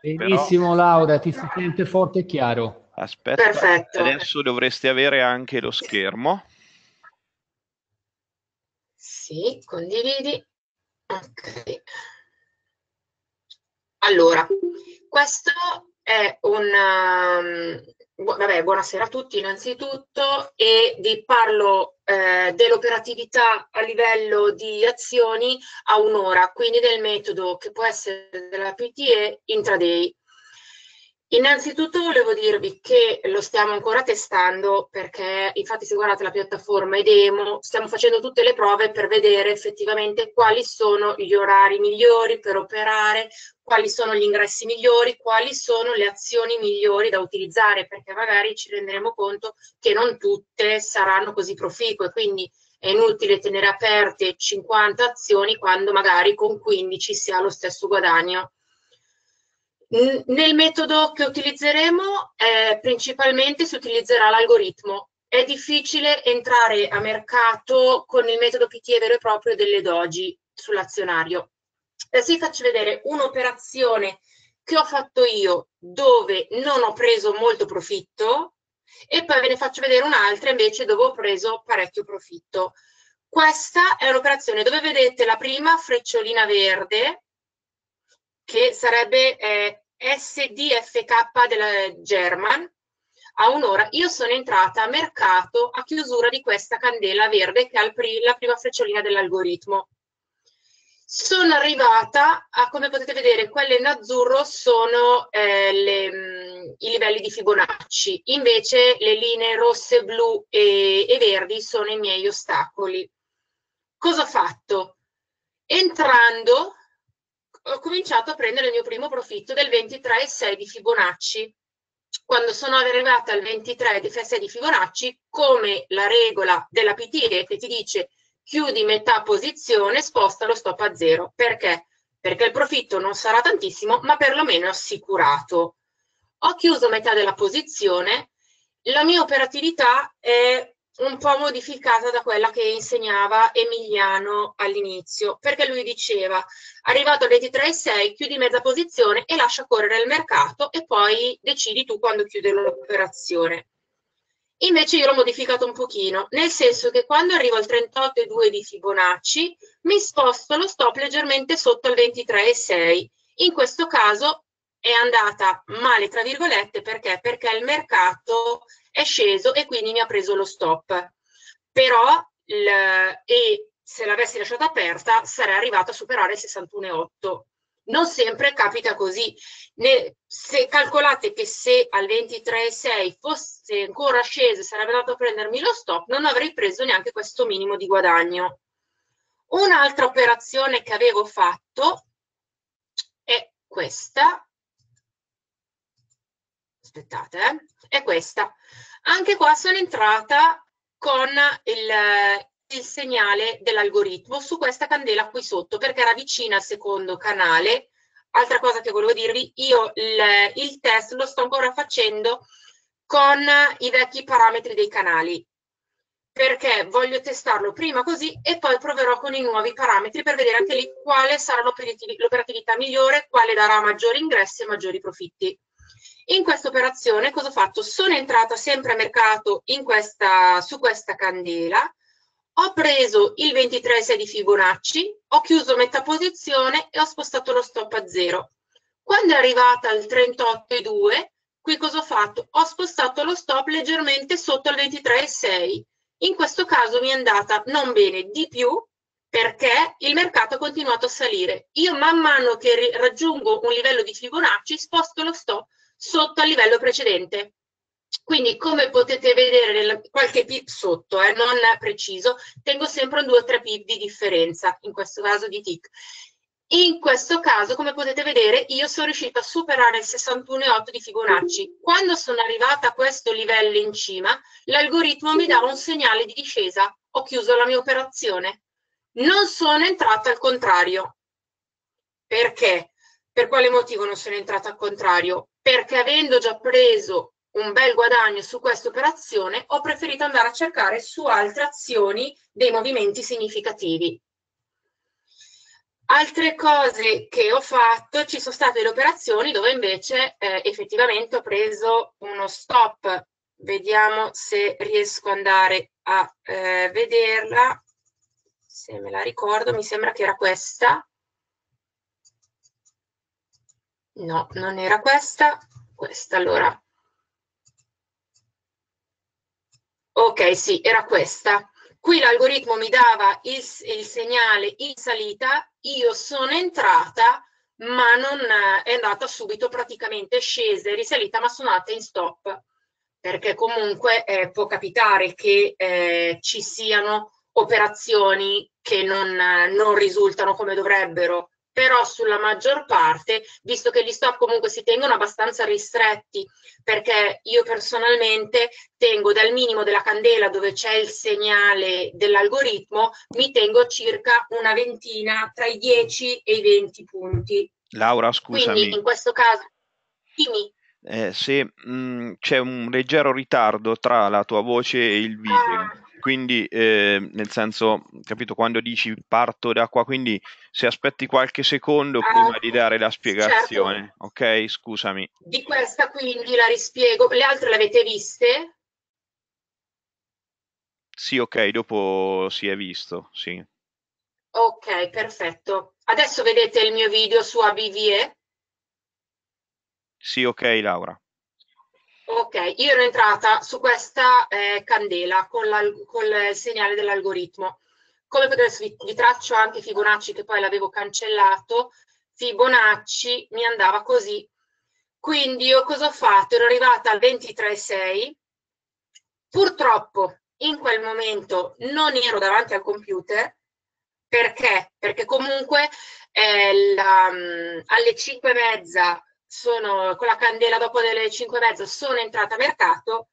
Benissimo però... Laura, ti si sente forte e chiaro. Aspetta, Perfetto. adesso dovreste avere anche lo schermo. Sì, condividi. Ok. Allora, questo è un... Um, vabbè, buonasera a tutti innanzitutto e vi parlo eh, dell'operatività a livello di azioni a un'ora, quindi del metodo che può essere della PTE intraday. Innanzitutto volevo dirvi che lo stiamo ancora testando perché infatti se guardate la piattaforma e demo stiamo facendo tutte le prove per vedere effettivamente quali sono gli orari migliori per operare, quali sono gli ingressi migliori, quali sono le azioni migliori da utilizzare perché magari ci renderemo conto che non tutte saranno così proficue, quindi è inutile tenere aperte 50 azioni quando magari con 15 si ha lo stesso guadagno. Nel metodo che utilizzeremo eh, principalmente si utilizzerà l'algoritmo. È difficile entrare a mercato con il metodo PTE vero e proprio delle doji sull'azionario. Adesso vi faccio vedere un'operazione che ho fatto io dove non ho preso molto profitto e poi ve ne faccio vedere un'altra invece dove ho preso parecchio profitto. Questa è un'operazione dove vedete la prima frecciolina verde che sarebbe eh, SDFK della German a un'ora. Io sono entrata a mercato a chiusura di questa candela verde che è pri la prima frecciolina dell'algoritmo. Sono arrivata a, come potete vedere, quelle in azzurro sono eh, le, mh, mm, i livelli di Fibonacci, invece le linee rosse, blu e, e verdi sono i miei ostacoli. Cosa ho fatto? Entrando ho cominciato a prendere il mio primo profitto del 23,6 di Fibonacci. Quando sono arrivata al 23 di festa di Fibonacci, come la regola della PTE che ti dice chiudi metà posizione, sposta lo stop a zero. Perché? Perché il profitto non sarà tantissimo, ma perlomeno assicurato. Ho chiuso metà della posizione, la mia operatività è un po' modificata da quella che insegnava Emiliano all'inizio, perché lui diceva, arrivato al 23,6, chiudi mezza posizione e lascia correre il mercato e poi decidi tu quando chiudere l'operazione. Invece io l'ho modificato un pochino, nel senso che quando arrivo al 38,2 di Fibonacci mi sposto lo stop leggermente sotto il 23,6. In questo caso è andata male, tra virgolette, perché? Perché il mercato è sceso e quindi mi ha preso lo stop. Però, il, e se l'avessi lasciata aperta, sarei arrivata a superare il 61,8. Non sempre capita così. Ne, se calcolate che se al 23,6 fosse ancora sceso e sarebbe andato a prendermi lo stop, non avrei preso neanche questo minimo di guadagno. Un'altra operazione che avevo fatto è questa. Aspettate, eh? è questa. Anche qua sono entrata con il, il segnale dell'algoritmo su questa candela qui sotto perché era vicina al secondo canale. Altra cosa che volevo dirvi, io il, il test lo sto ancora facendo con i vecchi parametri dei canali perché voglio testarlo prima così e poi proverò con i nuovi parametri per vedere anche lì quale sarà l'operatività migliore, quale darà maggiori ingressi e maggiori profitti. In questa operazione cosa ho fatto? Sono entrata sempre a mercato questa, su questa candela, ho preso il 23,6 di Fibonacci, ho chiuso metà posizione e ho spostato lo stop a zero. Quando è arrivata al 38,2, qui cosa ho fatto? Ho spostato lo stop leggermente sotto il 23,6. In questo caso mi è andata non bene di più perché il mercato ha continuato a salire. Io man mano che raggiungo un livello di Fibonacci sposto lo stop sotto al livello precedente. Quindi come potete vedere nel, qualche pip sotto, eh, non preciso, tengo sempre un 2-3 pip di differenza, in questo caso di tick. In questo caso, come potete vedere, io sono riuscita a superare il 61,8 di Fibonacci. Quando sono arrivata a questo livello in cima, l'algoritmo mi dava un segnale di discesa. Ho chiuso la mia operazione. Non sono entrata al contrario. Perché? Per quale motivo non sono entrata al contrario? Perché avendo già preso un bel guadagno su questa operazione, ho preferito andare a cercare su altre azioni dei movimenti significativi. Altre cose che ho fatto, ci sono state le operazioni dove invece eh, effettivamente ho preso uno stop. Vediamo se riesco ad andare a eh, vederla. Se me la ricordo, mi sembra che era questa. No, non era questa. Questa allora Ok, sì, era questa. Qui l'algoritmo mi dava il, il, segnale in salita, io sono entrata, ma non è andata subito praticamente scesa e risalita, ma sono andata in stop. Perché comunque eh, può capitare che eh, ci siano operazioni che non, non risultano come dovrebbero però sulla maggior parte, visto che gli stop comunque si tengono abbastanza ristretti, perché io personalmente tengo dal minimo della candela dove c'è il segnale dell'algoritmo, mi tengo circa una ventina tra i 10 e i 20 punti. Laura, scusami. Quindi in questo caso, dimmi. Eh, se mh, c'è un leggero ritardo tra la tua voce e il video. Ah quindi eh, nel senso, capito, quando dici parto da qua, quindi se aspetti qualche secondo ah, prima di dare la spiegazione, certo. ok? Scusami. Di questa quindi la rispiego, le altre le avete viste? Sì, ok, dopo si è visto, sì. Ok, perfetto. Adesso vedete il mio video su ABVE? Sì, ok, Laura. Ok, io ero entrata su questa eh, candela con, con, il segnale dell'algoritmo. Come potete vi, vi traccio anche Fibonacci che poi l'avevo cancellato. Fibonacci mi andava così. Quindi io cosa ho fatto? Ero arrivata al 23,6. Purtroppo in quel momento non ero davanti al computer. Perché? Perché comunque eh, la, alle 5 e mezza sono con la candela dopo delle 5 e mezza, sono entrata a mercato,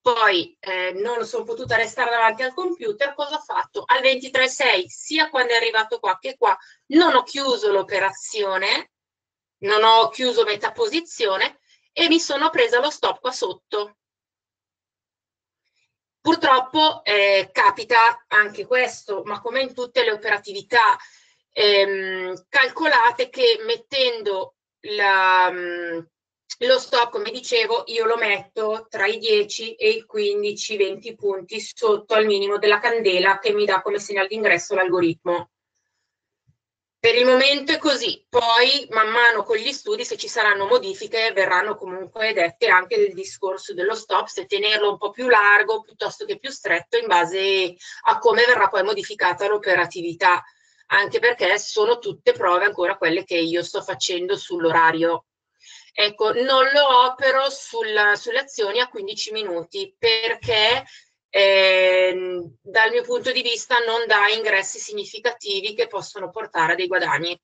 poi eh, non sono potuta restare davanti al computer, cosa ho fatto? Al 23.6, sia quando è arrivato qua che qua, non ho chiuso l'operazione, non ho chiuso metà posizione e mi sono presa lo stop qua sotto. Purtroppo eh, capita anche questo, ma come in tutte le operatività, ehm, calcolate che mettendo la, mm, lo stop, come dicevo, io lo metto tra i 10 e i 15-20 punti sotto al minimo della candela che mi dà come segnale d'ingresso l'algoritmo. Per il momento è così, poi man mano con gli studi se ci saranno modifiche verranno comunque dette anche del discorso dello stop, se tenerlo un po' più largo piuttosto che più stretto in base a come verrà poi modificata l'operatività anche perché sono tutte prove ancora quelle che io sto facendo sull'orario. Ecco, non lo opero sulla, sulle azioni a 15 minuti perché eh, dal mio punto di vista non dà ingressi significativi che possono portare a dei guadagni.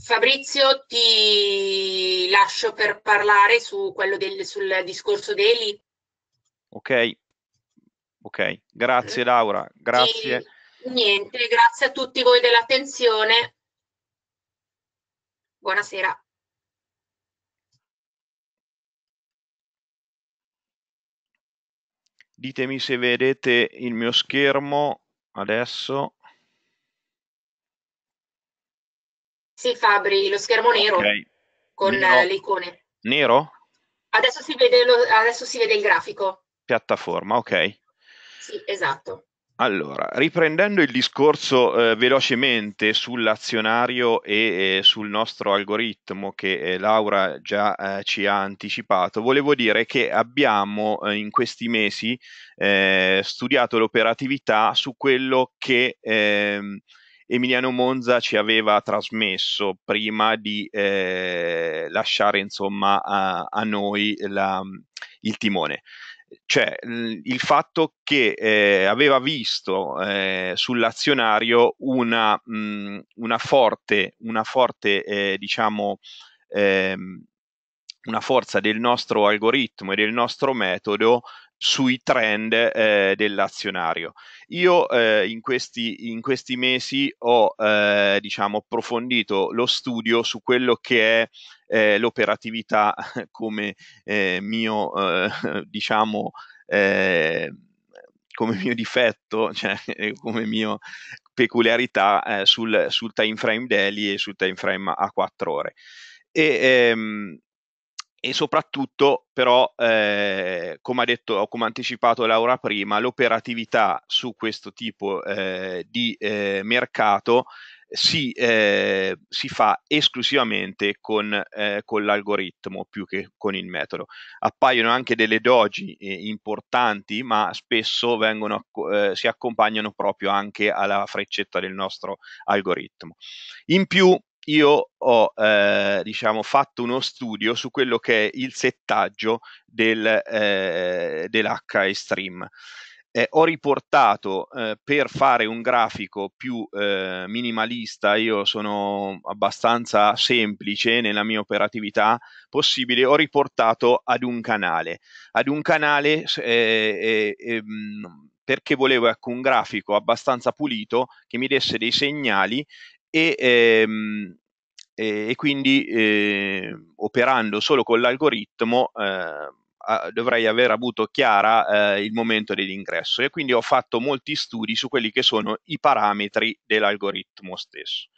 Fabrizio, ti lascio per parlare su quello del, sul discorso Deli. Ok, ok, grazie Laura, grazie. Sì, niente, grazie a tutti voi dell'attenzione. Buonasera. Ditemi se vedete il mio schermo adesso. Sì, Fabri, lo schermo nero okay. con nero. le icone. Nero? Adesso si, vede lo, adesso si vede il grafico. Piattaforma, ok. Sì, esatto. Allora, riprendendo il discorso eh, velocemente sull'azionario e eh, sul nostro algoritmo che eh, Laura già eh, ci ha anticipato, volevo dire che abbiamo eh, in questi mesi eh, studiato l'operatività su quello che ehm, Emiliano Monza ci aveva trasmesso prima di lasciare insomma a, a noi la, il timone cioè il fatto che eh, aveva visto eh, sull'azionario una, mh, una forte, una forte eh, diciamo, ehm, una forza del nostro algoritmo e del nostro metodo sui trend eh, dell'azionario. Io eh, in, questi, in, questi, mesi ho eh, diciamo, approfondito lo studio su quello che è eh, l'operatività come eh, mio, eh, diciamo, come mio difetto, cioè come mio peculiarità sul, sul time frame daily e sul time frame a 4 ore. E, ehm, e soprattutto però, eh, come ha detto, come ha anticipato Laura prima, l'operatività su questo tipo eh, di eh, mercato si, eh, si, fa esclusivamente con, eh, con, l'algoritmo più che con il metodo. Appaiono anche delle dogi eh, importanti, ma spesso vengono, si accompagnano proprio anche alla freccetta del nostro algoritmo. In più, io ho eh, diciamo, fatto uno studio su quello che è il settaggio del, eh, dell'H Stream. Eh, ho riportato eh, per fare un grafico più eh, minimalista, io sono abbastanza semplice nella mia operatività possibile, ho riportato ad un canale, ad un canale eh, ehm, perché volevo ecco, un grafico abbastanza pulito che mi desse dei segnali e, ehm, e, e quindi eh, operando solo con l'algoritmo eh, dovrei aver avuto chiara eh, il momento dell'ingresso e quindi ho fatto molti studi su quelli che sono i parametri dell'algoritmo stesso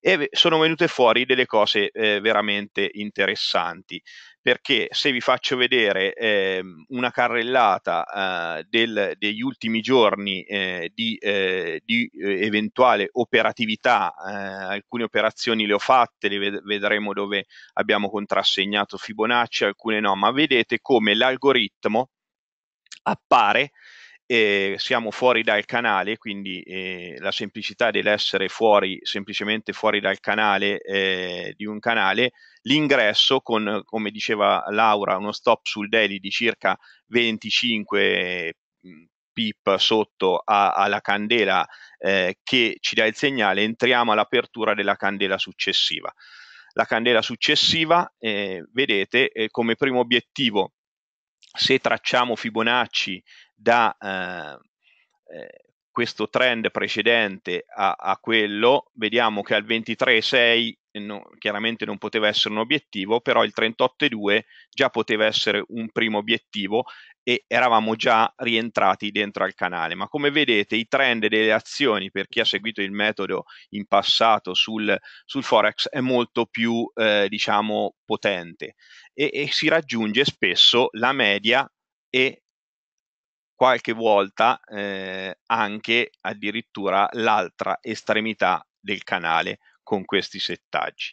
e sono venute fuori delle cose eh, veramente interessanti. Perché se vi faccio vedere eh, una carrellata eh, del, degli ultimi giorni eh, di, eh, di eh, eventuale operatività, alcune operazioni le ho fatte, le ved- vedremo dove abbiamo contrassegnato Fibonacci, alcune no, ma vedete come l'algoritmo appare eh, siamo fuori dal canale, quindi eh, la semplicità dell'essere fuori, semplicemente fuori dal canale eh, di un canale, l'ingresso con, come diceva Laura, uno stop sul daily di circa 25 pip sotto a, alla candela eh, che ci dà il segnale, entriamo all'apertura della candela successiva. La candela successiva, eh, vedete, eh, come primo obiettivo, se tracciamo Fibonacci da eh, eh, questo trend precedente a, a, quello, vediamo che al 23,6 no, chiaramente non poteva essere un obiettivo, però il 38,2 già poteva essere un primo obiettivo e eravamo già rientrati dentro al canale. Ma come vedete i trend delle azioni per chi ha seguito il metodo in passato sul, sul Forex è molto più eh, diciamo potente e, e si raggiunge spesso la media e qualche volta eh, anche addirittura l'altra estremità del canale con questi settaggi.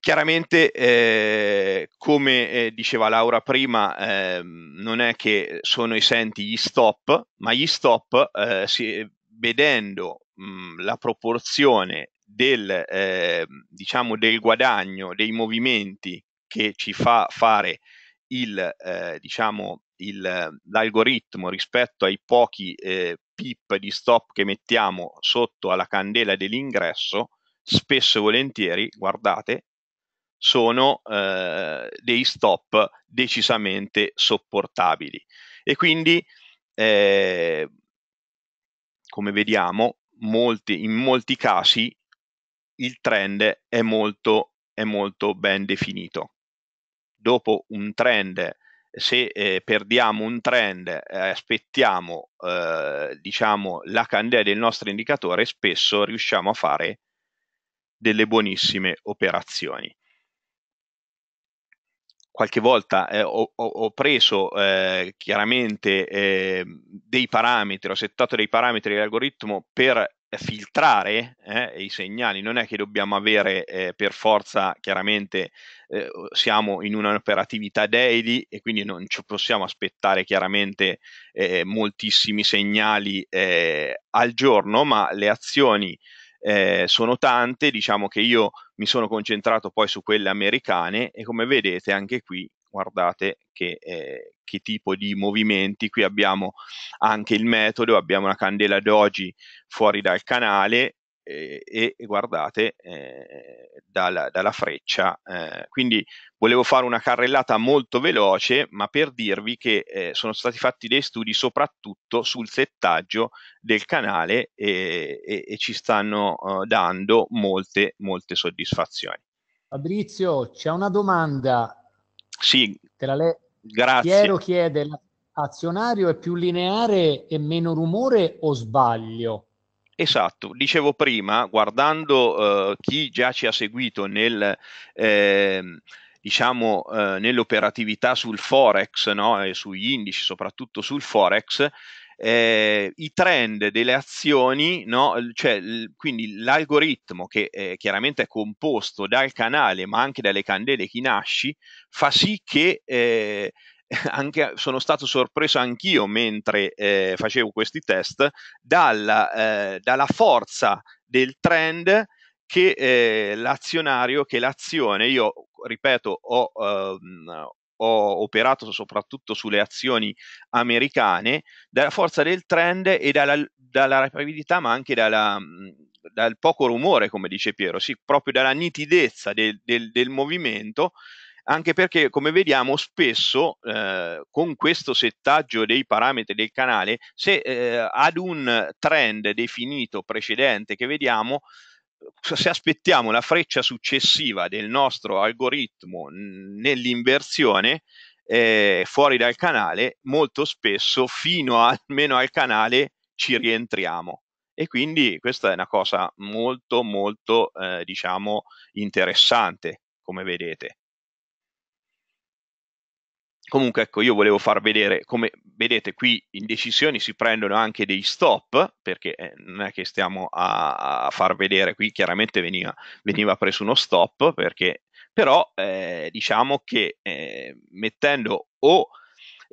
Chiaramente, eh, come eh, diceva Laura prima, eh, non è che sono esenti gli stop, ma gli stop eh, si, vedendo mh, la proporzione del, eh, diciamo del guadagno dei movimenti che ci fa fare il, eh, diciamo, il, l'algoritmo rispetto ai pochi eh, pip di stop che mettiamo sotto alla candela dell'ingresso, spesso e volentieri, guardate, sono eh, dei stop decisamente sopportabili. E quindi, eh, come vediamo, molti, in molti casi il trend è molto, è molto ben definito. Dopo un trend, se eh, perdiamo un trend, eh, aspettiamo eh, diciamo, la candela del nostro indicatore, spesso riusciamo a fare delle buonissime operazioni. Qualche volta eh, ho, ho, preso eh, chiaramente eh, dei parametri, ho settato dei parametri dell'algoritmo per filtrare eh, i segnali, non è che dobbiamo avere eh, per forza, chiaramente eh, siamo in un'operatività daily e quindi non ci possiamo aspettare chiaramente eh, moltissimi segnali eh, al giorno, ma le azioni eh, sono tante, diciamo che io mi sono concentrato poi su quelle americane e come vedete anche qui guardate che, eh, che, tipo di movimenti, qui abbiamo anche il metodo, abbiamo una candela doji fuori dal canale eh, e, guardate eh, dalla, dalla, freccia, eh, quindi volevo fare una carrellata molto veloce, ma per dirvi che eh, sono stati fatti dei studi soprattutto sul settaggio del canale e, e, e ci stanno dando molte, molte soddisfazioni. Fabrizio, c'è una domanda sì, te la le... grazie. Piero chiede, azionario è più lineare e meno rumore o sbaglio? Esatto, dicevo prima, guardando uh, chi già ci ha seguito nel, eh, diciamo, uh, nell'operatività sul Forex no? e sugli indici, soprattutto sul Forex, eh, i trend delle azioni, no? cioè, l- quindi l'algoritmo che eh, chiaramente è composto dal canale ma anche dalle candele Kinashi, fa sì che eh, anche, sono stato sorpreso anch'io mentre eh, facevo questi test dalla, eh, dalla forza del trend che eh, l'azionario, che l'azione, io ripeto, ho, ehm, ho operato soprattutto sulle azioni americane, dalla forza del trend e dalla, dalla rapidità, ma anche dalla, dal poco rumore, come dice Piero, sì, proprio dalla nitidezza del, del, del movimento, anche perché, come vediamo, spesso eh, con questo settaggio dei parametri del canale, se eh, ad un trend definito precedente che vediamo, se aspettiamo la freccia successiva del nostro algoritmo nell'inversione eh, fuori dal canale, molto spesso fino almeno al canale ci rientriamo. E quindi questa è una cosa molto molto eh, diciamo interessante, come vedete. Comunque, ecco, io volevo far vedere, come vedete qui in decisioni si prendono anche dei stop, perché eh, non è che stiamo a, far vedere, qui chiaramente veniva, veniva preso uno stop, perché, però eh, diciamo che eh, mettendo o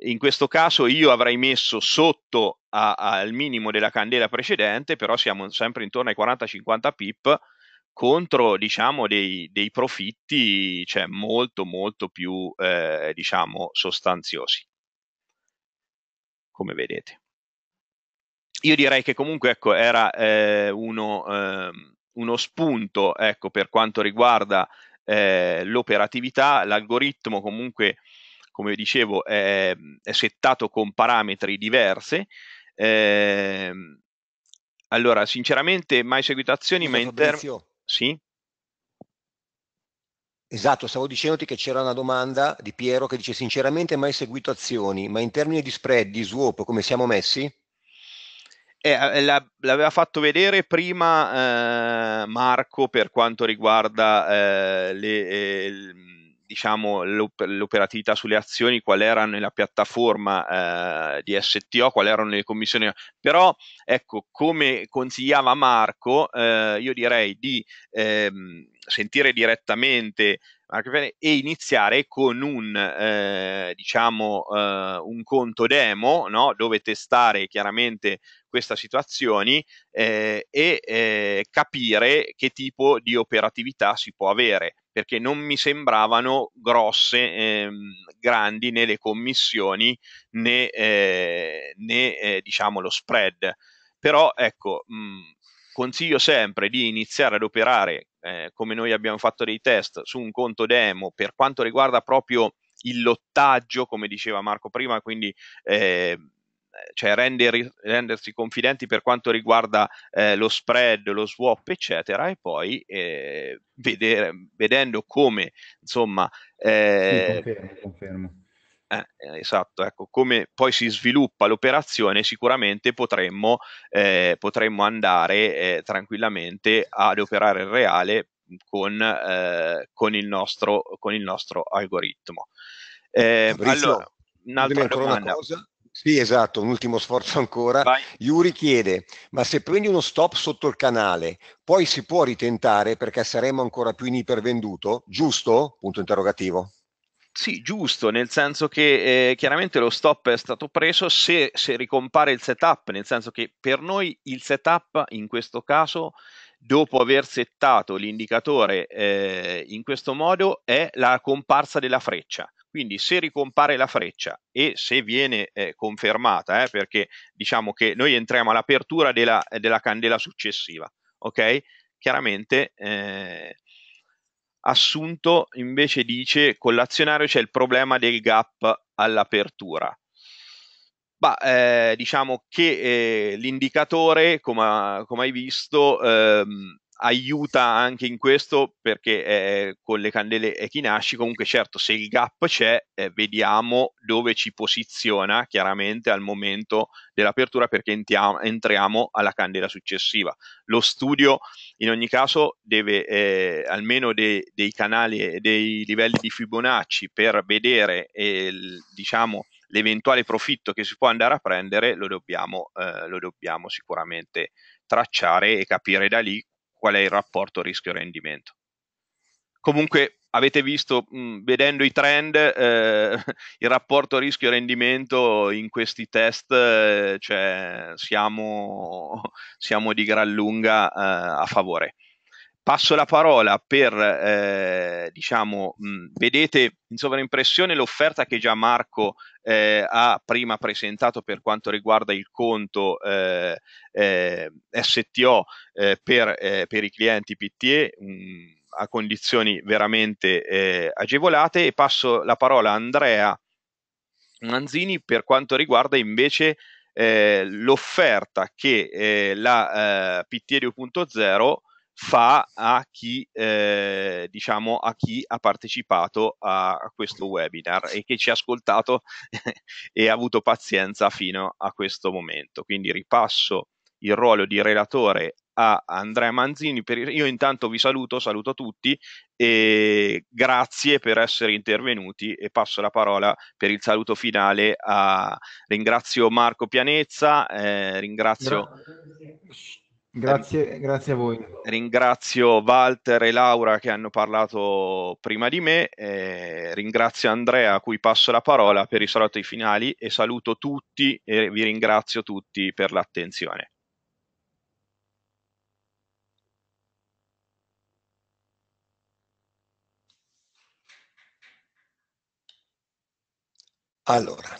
in questo caso io avrei messo sotto a, al minimo della candela precedente, però siamo sempre intorno ai 40-50 pip, contro diciamo dei, dei profitti cioè, molto molto più eh, diciamo sostanziosi. Come vedete. Io direi che comunque ecco era eh, uno, eh, uno, spunto ecco per quanto riguarda eh, l'operatività. L'algoritmo comunque come dicevo è, è settato con parametri diversi. Ehm, allora sinceramente mai seguito azioni ma in termini sì? Esatto, stavo dicendoti che c'era una domanda di Piero che dice sinceramente mai seguito azioni, ma in termini di spread, di swap, come siamo messi? Eh, eh l'aveva fatto vedere prima eh, Marco per quanto riguarda eh, le, eh, diciamo, l'operatività sulle azioni, qual era nella piattaforma eh, di STO, quali erano le commissioni. Però, ecco, come consigliava Marco, eh, io direi di ehm, sentire direttamente e iniziare con un, eh, diciamo, uh, un conto demo no? dove testare chiaramente queste situazioni eh, e eh, capire che tipo di operatività si può avere perché non mi sembravano grosse, ehm, grandi né le commissioni né, eh, né eh, diciamo lo spread. Però ecco, mh, consiglio sempre di iniziare ad operare eh, come noi abbiamo fatto dei test su un conto demo per quanto riguarda proprio il lottaggio, come diceva Marco prima, quindi eh, cioè render, rendersi confidenti per quanto riguarda eh, lo spread, lo swap, eccetera, e poi eh, vedere, vedendo come insomma. Eh, sì, confermo, confermo. Eh, esatto, ecco, come poi si sviluppa l'operazione, sicuramente potremmo, eh, potremmo andare eh, tranquillamente ad operare il reale con, eh, con, il, nostro, con il nostro algoritmo. Eh, allora, un'altra domanda. Una cosa. Sì, esatto, un ultimo sforzo ancora. Vai. Yuri chiede, ma se prendi uno stop sotto il canale, poi si può ritentare perché saremo ancora più in ipervenduto? Giusto? Punto interrogativo. Sì, giusto, nel senso che eh, chiaramente lo stop è stato preso se, se, ricompare il setup, nel senso che per noi il setup in questo caso, dopo aver settato l'indicatore eh, in questo modo, è la comparsa della freccia. Quindi se ricompare la freccia e se viene eh, confermata, eh, perché diciamo che noi entriamo all'apertura della, della candela successiva, ok? Chiaramente eh, Assunto invece dice con l'azionario c'è il problema del gap all'apertura. Bah, eh, diciamo che eh, l'indicatore, come, come, hai visto, ehm, aiuta anche in questo perché eh, con le candele Equinasci comunque certo se il gap c'è eh, vediamo dove ci posiziona chiaramente al momento dell'apertura perché entiamo, entriamo alla candela successiva. Lo studio in ogni caso deve eh, almeno de, dei canali dei livelli di Fibonacci per vedere il, diciamo l'eventuale profitto che si può andare a prendere lo dobbiamo, eh, lo dobbiamo sicuramente tracciare e capire da lì qual è il rapporto rischio-rendimento. Comunque avete visto, mh, vedendo i trend, eh, il rapporto rischio-rendimento in questi test, eh, cioè siamo, siamo, di gran lunga eh, a favore. Passo la parola per, eh, diciamo, mh, vedete in sovraimpressione l'offerta che già Marco eh, ha prima presentato per quanto riguarda il conto eh, eh STO eh, per, eh, per, i clienti PTE mh, a condizioni veramente agevolate. E passo la parola a Andrea Manzini per quanto riguarda invece l'offerta che la PTE 2.0 fa a chi, eh, diciamo, a chi ha partecipato a, questo webinar e che ci ha ascoltato e ha avuto pazienza fino a questo momento. Quindi ripasso il ruolo di relatore a Andrea Manzini. Per, io intanto vi saluto, saluto tutti e grazie per essere intervenuti e passo la parola per il saluto finale a ringrazio Marco Pianezza, eh, ringrazio... Grazie Grazie, grazie a voi. Ringrazio Walter e Laura che hanno parlato prima di me, ringrazio Andrea a cui passo la parola per i saluti finali e saluto tutti e vi ringrazio tutti per l'attenzione. Allora,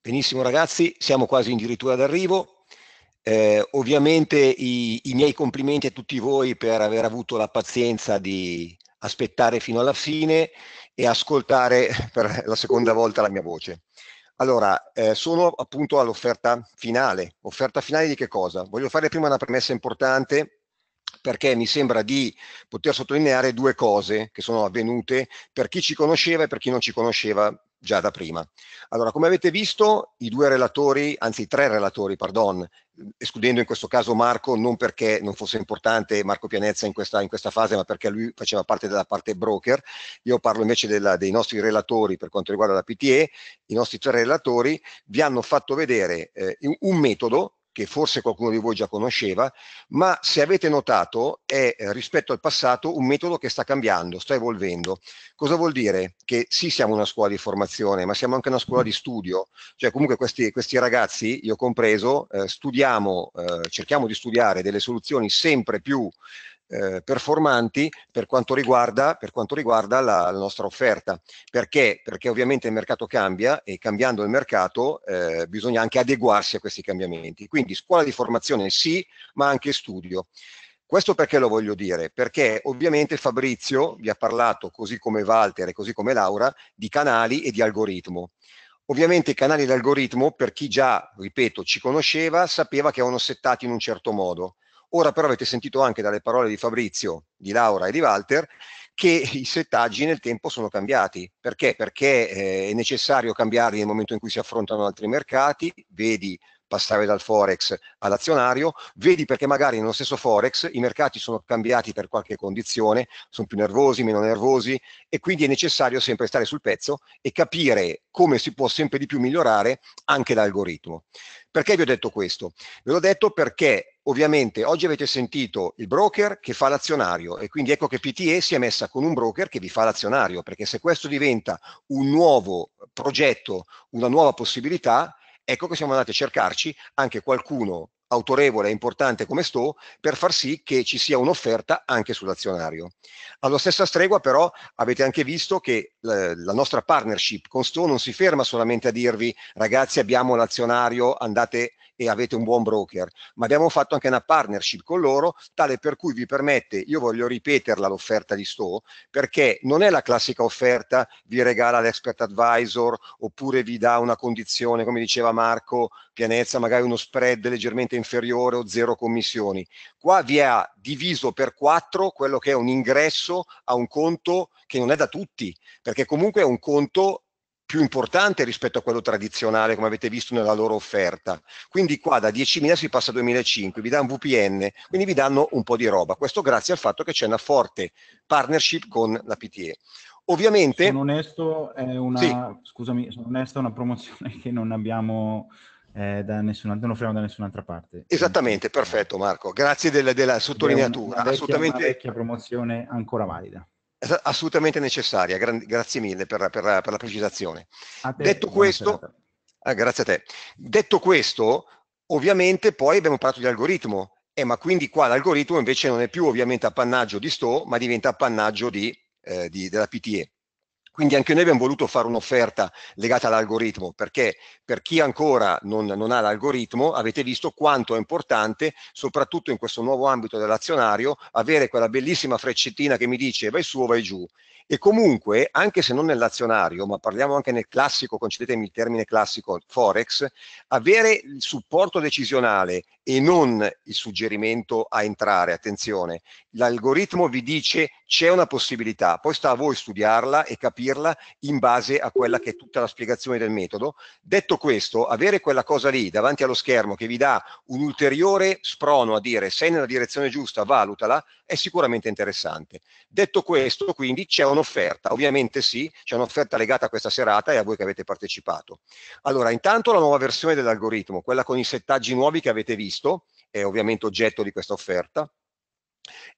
benissimo ragazzi, siamo quasi addirittura d'arrivo. Eh, ovviamente i, i, miei complimenti a tutti voi per aver avuto la pazienza di aspettare fino alla fine e ascoltare per la seconda volta la mia voce. Allora, eh, sono appunto all'offerta finale. Offerta finale di che cosa? Voglio fare prima una premessa importante perché mi sembra di poter sottolineare due cose che sono avvenute per chi ci conosceva e per chi non ci conosceva già da prima. Allora, come avete visto, i due relatori, anzi i tre relatori, pardon, escludendo in questo caso Marco, non perché non fosse importante Marco Pianezza in questa, in questa fase, ma perché lui faceva parte della parte broker. Io parlo invece della, dei nostri relatori per quanto riguarda la PTE. I nostri tre relatori vi hanno fatto vedere eh, un metodo che forse qualcuno di voi già conosceva, ma se avete notato è eh, rispetto al passato un metodo che sta cambiando, sta evolvendo. Cosa vuol dire? Che sì, siamo una scuola di formazione, ma siamo anche una scuola di studio, cioè comunque questi, questi ragazzi, io compreso, eh, studiamo, eh, cerchiamo di studiare delle soluzioni sempre più eh, performanti per quanto riguarda, per quanto riguarda la, la, nostra offerta. Perché? Perché ovviamente il mercato cambia e cambiando il mercato eh, bisogna anche adeguarsi a questi cambiamenti. Quindi scuola di formazione sì, ma anche studio. Questo perché lo voglio dire? Perché ovviamente Fabrizio vi ha parlato, così come Walter e così come Laura, di canali e di algoritmo. Ovviamente i canali di algoritmo, per chi già, ripeto, ci conosceva, sapeva che erano settati in un certo modo. Ora però avete sentito anche dalle parole di Fabrizio, di Laura e di Walter che i settaggi nel tempo sono cambiati. Perché? Perché eh, è necessario cambiarli nel momento in cui si affrontano altri mercati, vedi passare dal forex all'azionario, vedi perché magari nello stesso forex i mercati sono cambiati per qualche condizione, sono più nervosi, meno nervosi e quindi è necessario sempre stare sul pezzo e capire come si può sempre di più migliorare anche l'algoritmo. Perché vi ho detto questo? Ve l'ho detto perché ovviamente oggi avete sentito il broker che fa l'azionario e quindi ecco che PTE si è messa con un broker che vi fa l'azionario, perché se questo diventa un nuovo progetto, una nuova possibilità, ecco che siamo andati a cercarci anche qualcuno autorevole e importante come Sto per far sì che ci sia un'offerta anche sull'azionario. Alla stessa stregua però avete anche visto che eh, la nostra partnership con Sto non si ferma solamente a dirvi ragazzi abbiamo l'azionario, andate e avete un buon broker, ma abbiamo fatto anche una partnership con loro, tale per cui vi permette, io voglio ripeterla l'offerta di Sto, perché non è la classica offerta, vi regala l'expert advisor oppure vi dà una condizione, come diceva Marco Pianezza, magari uno spread leggermente inferiore o zero commissioni. Qua vi ha diviso per quattro quello che è un ingresso a un conto che non è da tutti, perché comunque è un conto più importante rispetto a quello tradizionale come avete visto nella loro offerta. Quindi qua da 10.000 si passa a 2.500, vi un VPN, quindi vi danno un po' di roba. Questo grazie al fatto che c'è una forte partnership con la PTE. Ovviamente... Sono onesto, è una, sì. scusami, sono onesto, è una promozione che non abbiamo eh, da nessuna, non offriamo da nessun'altra parte. Esattamente, perfetto Marco, grazie della, della sottolineatura. Una vecchia, Assolutamente... una vecchia promozione ancora valida assolutamente necessaria. Gra grazie mille per, per, per la precisazione. Detto questo, ah, grazie a te. Detto questo, ovviamente poi abbiamo parlato di algoritmo, eh, ma quindi qua l'algoritmo invece non è più ovviamente appannaggio di Sto, ma diventa appannaggio di, eh, di, della PTE. Quindi anche noi abbiamo voluto fare un'offerta legata all'algoritmo, perché per chi ancora non, non ha l'algoritmo avete visto quanto è importante, soprattutto in questo nuovo ambito dell'azionario, avere quella bellissima freccettina che mi dice vai su o vai giù. E comunque, anche se non nell'azionario, ma parliamo anche nel classico, concedetemi il termine classico, Forex, avere il supporto decisionale e non il suggerimento a entrare, attenzione, l'algoritmo vi dice c'è una possibilità, poi sta a voi studiarla e capirla in base a quella che è tutta la spiegazione del metodo. Detto questo, avere quella cosa lì davanti allo schermo che vi dà un ulteriore sprono a dire sei nella direzione giusta, valutala, è sicuramente interessante. Detto questo, quindi c'è un'offerta, ovviamente sì, c'è un'offerta legata a questa serata e a voi che avete partecipato. Allora, intanto la nuova versione dell'algoritmo, quella con i settaggi nuovi che avete visto, è ovviamente oggetto di questa offerta.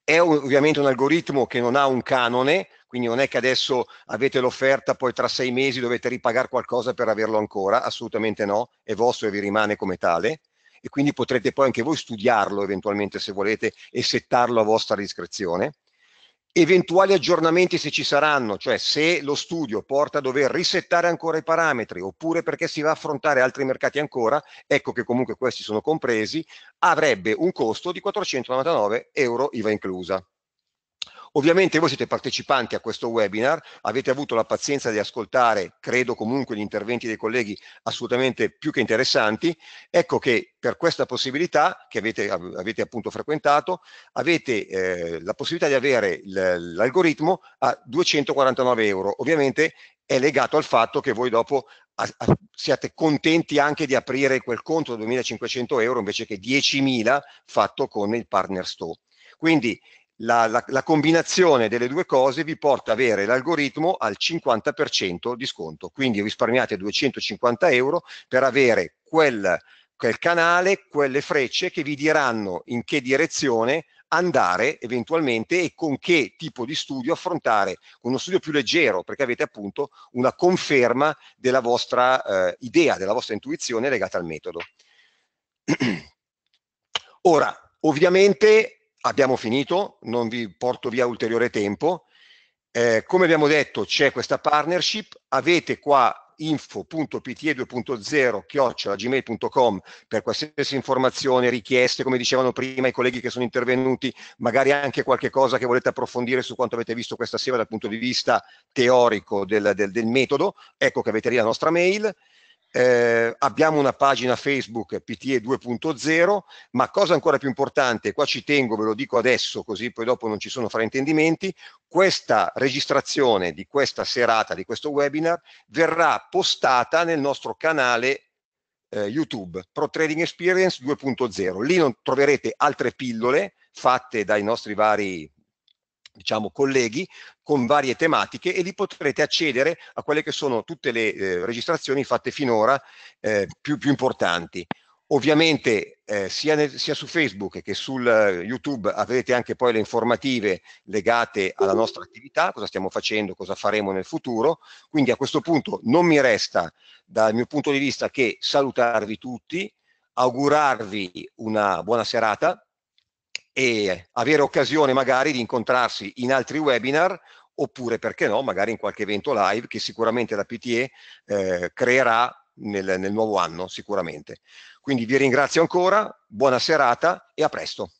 È ovviamente un algoritmo che non ha un canone, quindi non è che adesso avete l'offerta, poi tra sei mesi dovete ripagare qualcosa per averlo ancora, assolutamente no, è vostro e vi rimane come tale e quindi potrete poi anche voi studiarlo eventualmente se volete e settarlo a vostra discrezione. Eventuali aggiornamenti se ci saranno, cioè se lo studio porta a dover risettare ancora i parametri oppure perché si va a affrontare altri mercati ancora, ecco che comunque questi sono compresi, avrebbe un costo di 499 euro IVA inclusa. Ovviamente voi siete partecipanti a questo webinar, avete avuto la pazienza di ascoltare, credo comunque, gli interventi dei colleghi assolutamente più che interessanti. Ecco che per questa possibilità che avete, avete appunto frequentato, avete eh, la possibilità di avere l'algoritmo a 249 euro. Ovviamente è legato al fatto che voi dopo siate contenti anche di aprire quel conto da 2.500 euro invece che 10.000 fatto con il partner store. Quindi la, la, la, combinazione delle due cose vi porta ad avere l'algoritmo al 50% di sconto, quindi risparmiate 250 euro per avere quel, quel canale, quelle frecce che vi diranno in che direzione andare eventualmente e con che tipo di studio affrontare uno studio più leggero perché avete appunto una conferma della vostra eh, idea, della vostra intuizione legata al metodo. Ora, ovviamente abbiamo finito, non vi porto via ulteriore tempo. Eh, come abbiamo detto c'è questa partnership, avete qua info.pte2.0 chiocciolagmail.com per qualsiasi informazione, richieste, come dicevano prima i colleghi che sono intervenuti, magari anche qualche cosa che volete approfondire su quanto avete visto questa sera dal punto di vista teorico del, del, del metodo, ecco che avete lì la nostra mail. Eh, abbiamo una pagina Facebook PTE 2.0, ma cosa ancora più importante, qua ci tengo, ve lo dico adesso, così poi dopo non ci sono fraintendimenti, questa registrazione di questa serata, di questo webinar, verrà postata nel nostro canale eh, YouTube, Pro Trading Experience 2.0. Lì non troverete altre pillole fatte dai nostri vari diciamo, colleghi con varie tematiche e lì potrete accedere a quelle che sono tutte le eh, registrazioni fatte finora eh, più, più, importanti. Ovviamente eh, sia, nel, sia, su Facebook che sul uh, YouTube avrete anche poi le informative legate alla nostra attività, cosa stiamo facendo, cosa faremo nel futuro. Quindi a questo punto non mi resta dal mio punto di vista che salutarvi tutti, augurarvi una buona serata, e avere occasione magari di incontrarsi in altri webinar oppure perché no, magari in qualche evento live che sicuramente la PTE eh, creerà nel, nel nuovo anno sicuramente. Quindi vi ringrazio ancora, buona serata e a presto.